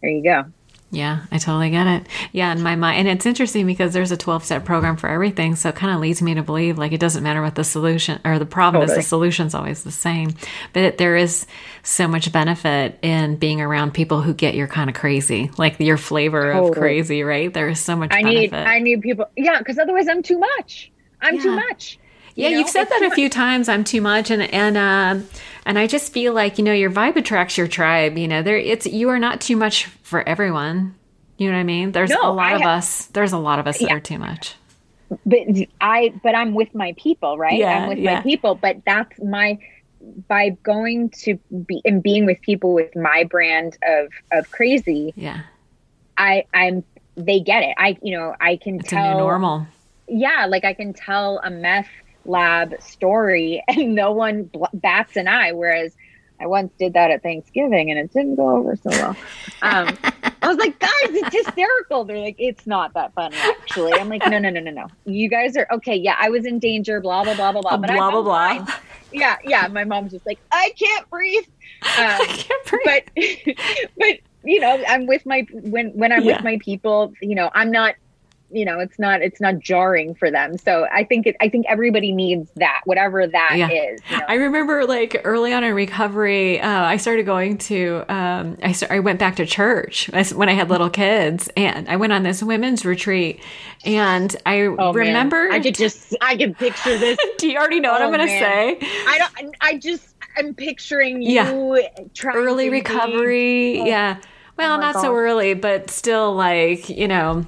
there you go yeah, I totally get it. Yeah, in my mind, and it's interesting because there's a 12 step program for everything. So it kind of leads me to believe like it doesn't matter what the solution or the problem totally. is, the solution's always the same. But it, there is so much benefit in being around people who get your kind of crazy, like your flavor totally. of crazy, right? There is so much I benefit. need, I need people. Yeah, because otherwise I'm too much. I'm yeah. too much. Yeah, you have said that a few times. I'm too much, and and uh, and I just feel like you know your vibe attracts your tribe. You know, there it's you are not too much for everyone. You know what I mean? There's no, a lot I of us. There's a lot of us that are too much. But I, but I'm with my people, right? Yeah, I'm with yeah. my people. But that's my by going to be and being with people with my brand of of crazy. Yeah, I I'm they get it. I you know I can it's tell normal. Yeah, like I can tell a meth lab story and no one bats an eye. Whereas I once did that at Thanksgiving and it didn't go over so well. Um, I was like, guys, it's hysterical. They're like, it's not that funny, actually. I'm like, no, no, no, no, no. You guys are okay. Yeah, I was in danger, blah, blah, blah, blah, blah. But blah, blah, blah. Yeah, yeah. My mom's just like, I can't breathe. Um, I can't breathe. But, but, you know, I'm with my, when, when I'm yeah. with my people, you know, I'm not you know it's not it's not jarring for them so i think it i think everybody needs that whatever that yeah. is. You know? i remember like early on in recovery uh, i started going to um, I, start, I went back to church when i had little kids and i went on this women's retreat and i oh, remember man. i could just i can picture this do you already know oh, what i'm gonna man. say i don't i just i'm picturing you yeah. early recovery be, yeah well, oh not God. so early, but still like, you know,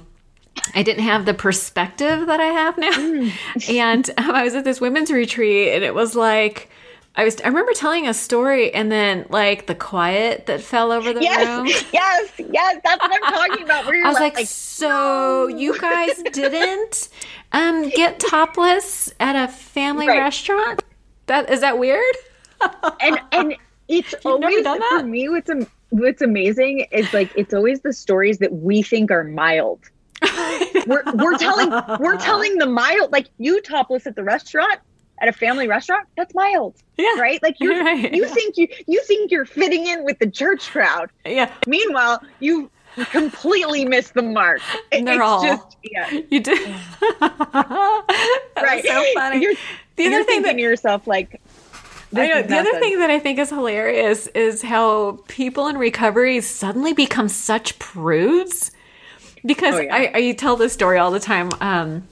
I didn't have the perspective that I have now. Mm. and um, I was at this women's retreat and it was like, I was I remember telling a story and then like the quiet that fell over the yes, room. Yes, yes, that's what I'm talking about. I was like, like so you guys didn't um get topless at a family right. restaurant? That is that weird? and and it's You've always for me what's what's amazing is like it's always the stories that we think are mild we're we're telling we're telling the mild like you topless at the restaurant at a family restaurant that's mild yeah. right? Like you right. you think you you think you're fitting in with the church crowd. Yeah. Meanwhile you completely missed the mark. And they're it's all just yeah. You did. Right so funny. You're, the you're other thing that, yourself like I know. The other thing that I think is hilarious is how people in recovery suddenly become such prudes because oh, yeah. I, I tell this story all the time. Um,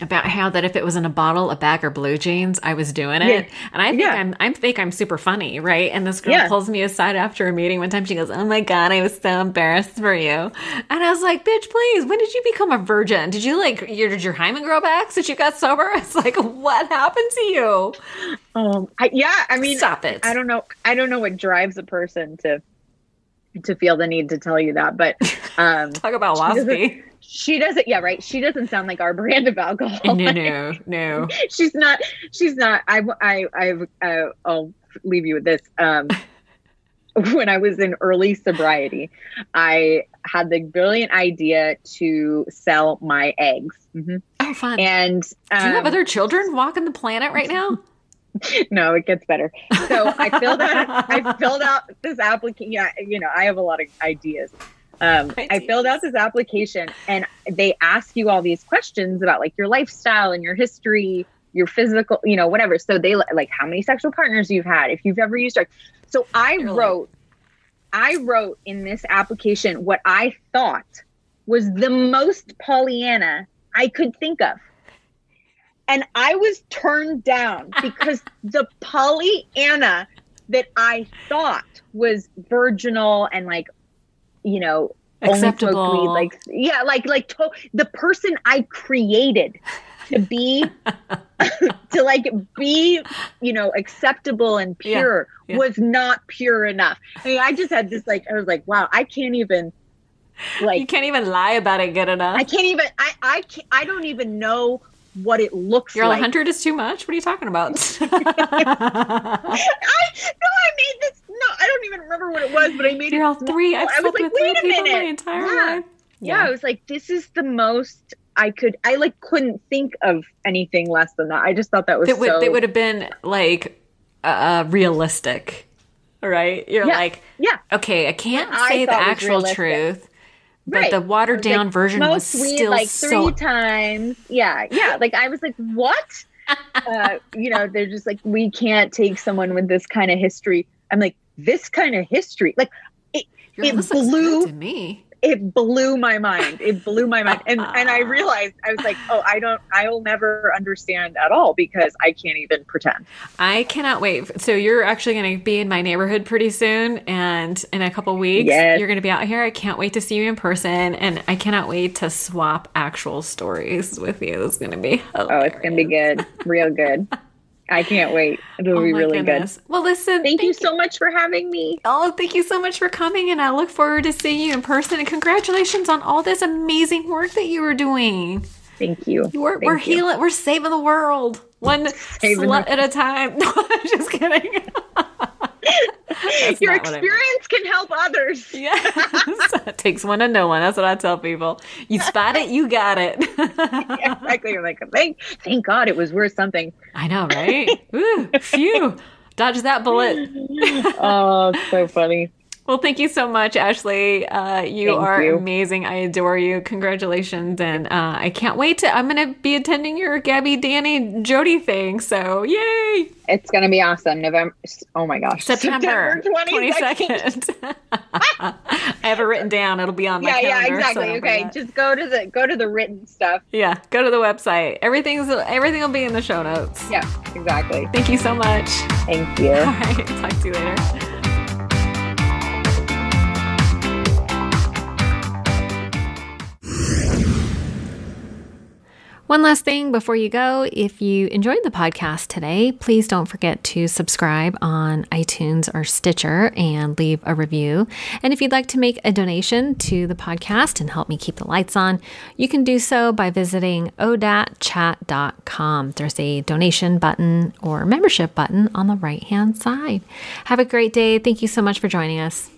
about how that if it was in a bottle, a bag, or blue jeans, I was doing it. Yeah. And I think yeah. I'm I think I'm super funny, right? And this girl yeah. pulls me aside after a meeting one time. She goes, "Oh my god, I was so embarrassed for you." And I was like, "Bitch, please, when did you become a virgin? Did you like your did your hymen grow back since you got sober?" It's like, what happened to you? Um, I, yeah, I mean, stop it. I don't know. I don't know what drives a person to to feel the need to tell you that, but um, talk about waspy. She doesn't, yeah, right. She doesn't sound like our brand of alcohol. No, no, no. she's not. She's not. I, I, I, uh, I'll leave you with this. Um, when I was in early sobriety, I had the brilliant idea to sell my eggs. Mm-hmm. Oh, fun! And um, do you have um, other children walking the planet right now? no, it gets better. So I filled out I filled out this application. Yeah, you know, I have a lot of ideas. Um, I filled out this application and they ask you all these questions about like your lifestyle and your history your physical, you know, whatever. So they like how many sexual partners you've had, if you've ever used drugs. So I wrote, I wrote in this application what I thought was the most Pollyanna I could think of. And I was turned down because the Pollyanna that I thought was virginal and like, you know, Acceptable. weed, like yeah, like like to- the person I created to be to like be you know acceptable and pure yeah. was not pure enough. I mean, I just had this like I was like, wow, I can't even like you can't even lie about it good enough. I can't even I I can't, I don't even know what it looks You're like. a hundred is too much. What are you talking about? I no, I made this. No, I don't even remember what it was, but I made You're it. all three. I've I was like, wait a people my minute. entire Yeah. life. yeah. I was like, this is the most I could. I like couldn't think of anything less than that. I just thought that was that would so. that would have been like uh, realistic, right? You're Yeah. like, yeah, okay, I can't I say the actual realistic. Truth, but right. the watered down like, version was weed, still like three so. times. Yeah, yeah. Like I was like, what? uh, you know, they're just like, we can't take someone with this kind of history. I'm like, this kind of history, like You're it like, "This looks good blew- to me. It blew my mind. It blew my mind. And and I realized I was like, oh, I don't I'll never understand at all because I can't even pretend. I cannot wait. So you're actually going to be in my neighborhood pretty soon, and in a couple weeks, Yes. you're going to be out here. I can't wait to see you in person, and I cannot wait to swap actual stories with you. It's going to be Oh, it's gonna be good. Real good. I can't wait. It'll Oh be really goodness. Well, listen. good. Thank, you so much for having me. Oh, thank you so much for coming, and I look forward to seeing you in person. And congratulations on all this amazing work that you were doing. Thank you. We're, Thank we're you. healing. We're saving the world one Saving slut the- at a time. No, I'm just kidding. Your not what I meant. experience can help others. Yes. it takes one to know one. That's what I tell people. You spot it, you got it. Yeah, exactly. You're like, thank, thank God it was worth something. I know, right? Ooh, phew. Dodge that bullet. Oh, so funny. Well, thank you so much, Ashley. Uh, you Thank are you. amazing. I adore you. Congratulations. And uh, I can't wait to, I'm going to be attending your Gabby, Danny, Jody thing. So, yay. It's gonna be awesome. November. Oh my gosh. September, 22nd. 22nd. I have it written down. It'll be on my Yeah, yeah, calendar. so exactly. forget. Okay, just go to the go to the written stuff. Yeah, go to the website. Everything's everything will be in the show notes. Yeah, exactly. Thank you so much. Thank you. All right, talk to you later. One last thing before you go. If you enjoyed the podcast today, please don't forget to subscribe on iTunes or Stitcher and leave a review. And if you'd like to make a donation to the podcast and help me keep the lights on, you can do so by visiting odatchat.com. There's a donation button or membership button on the right hand side. Have a great day. Thank you so much for joining us.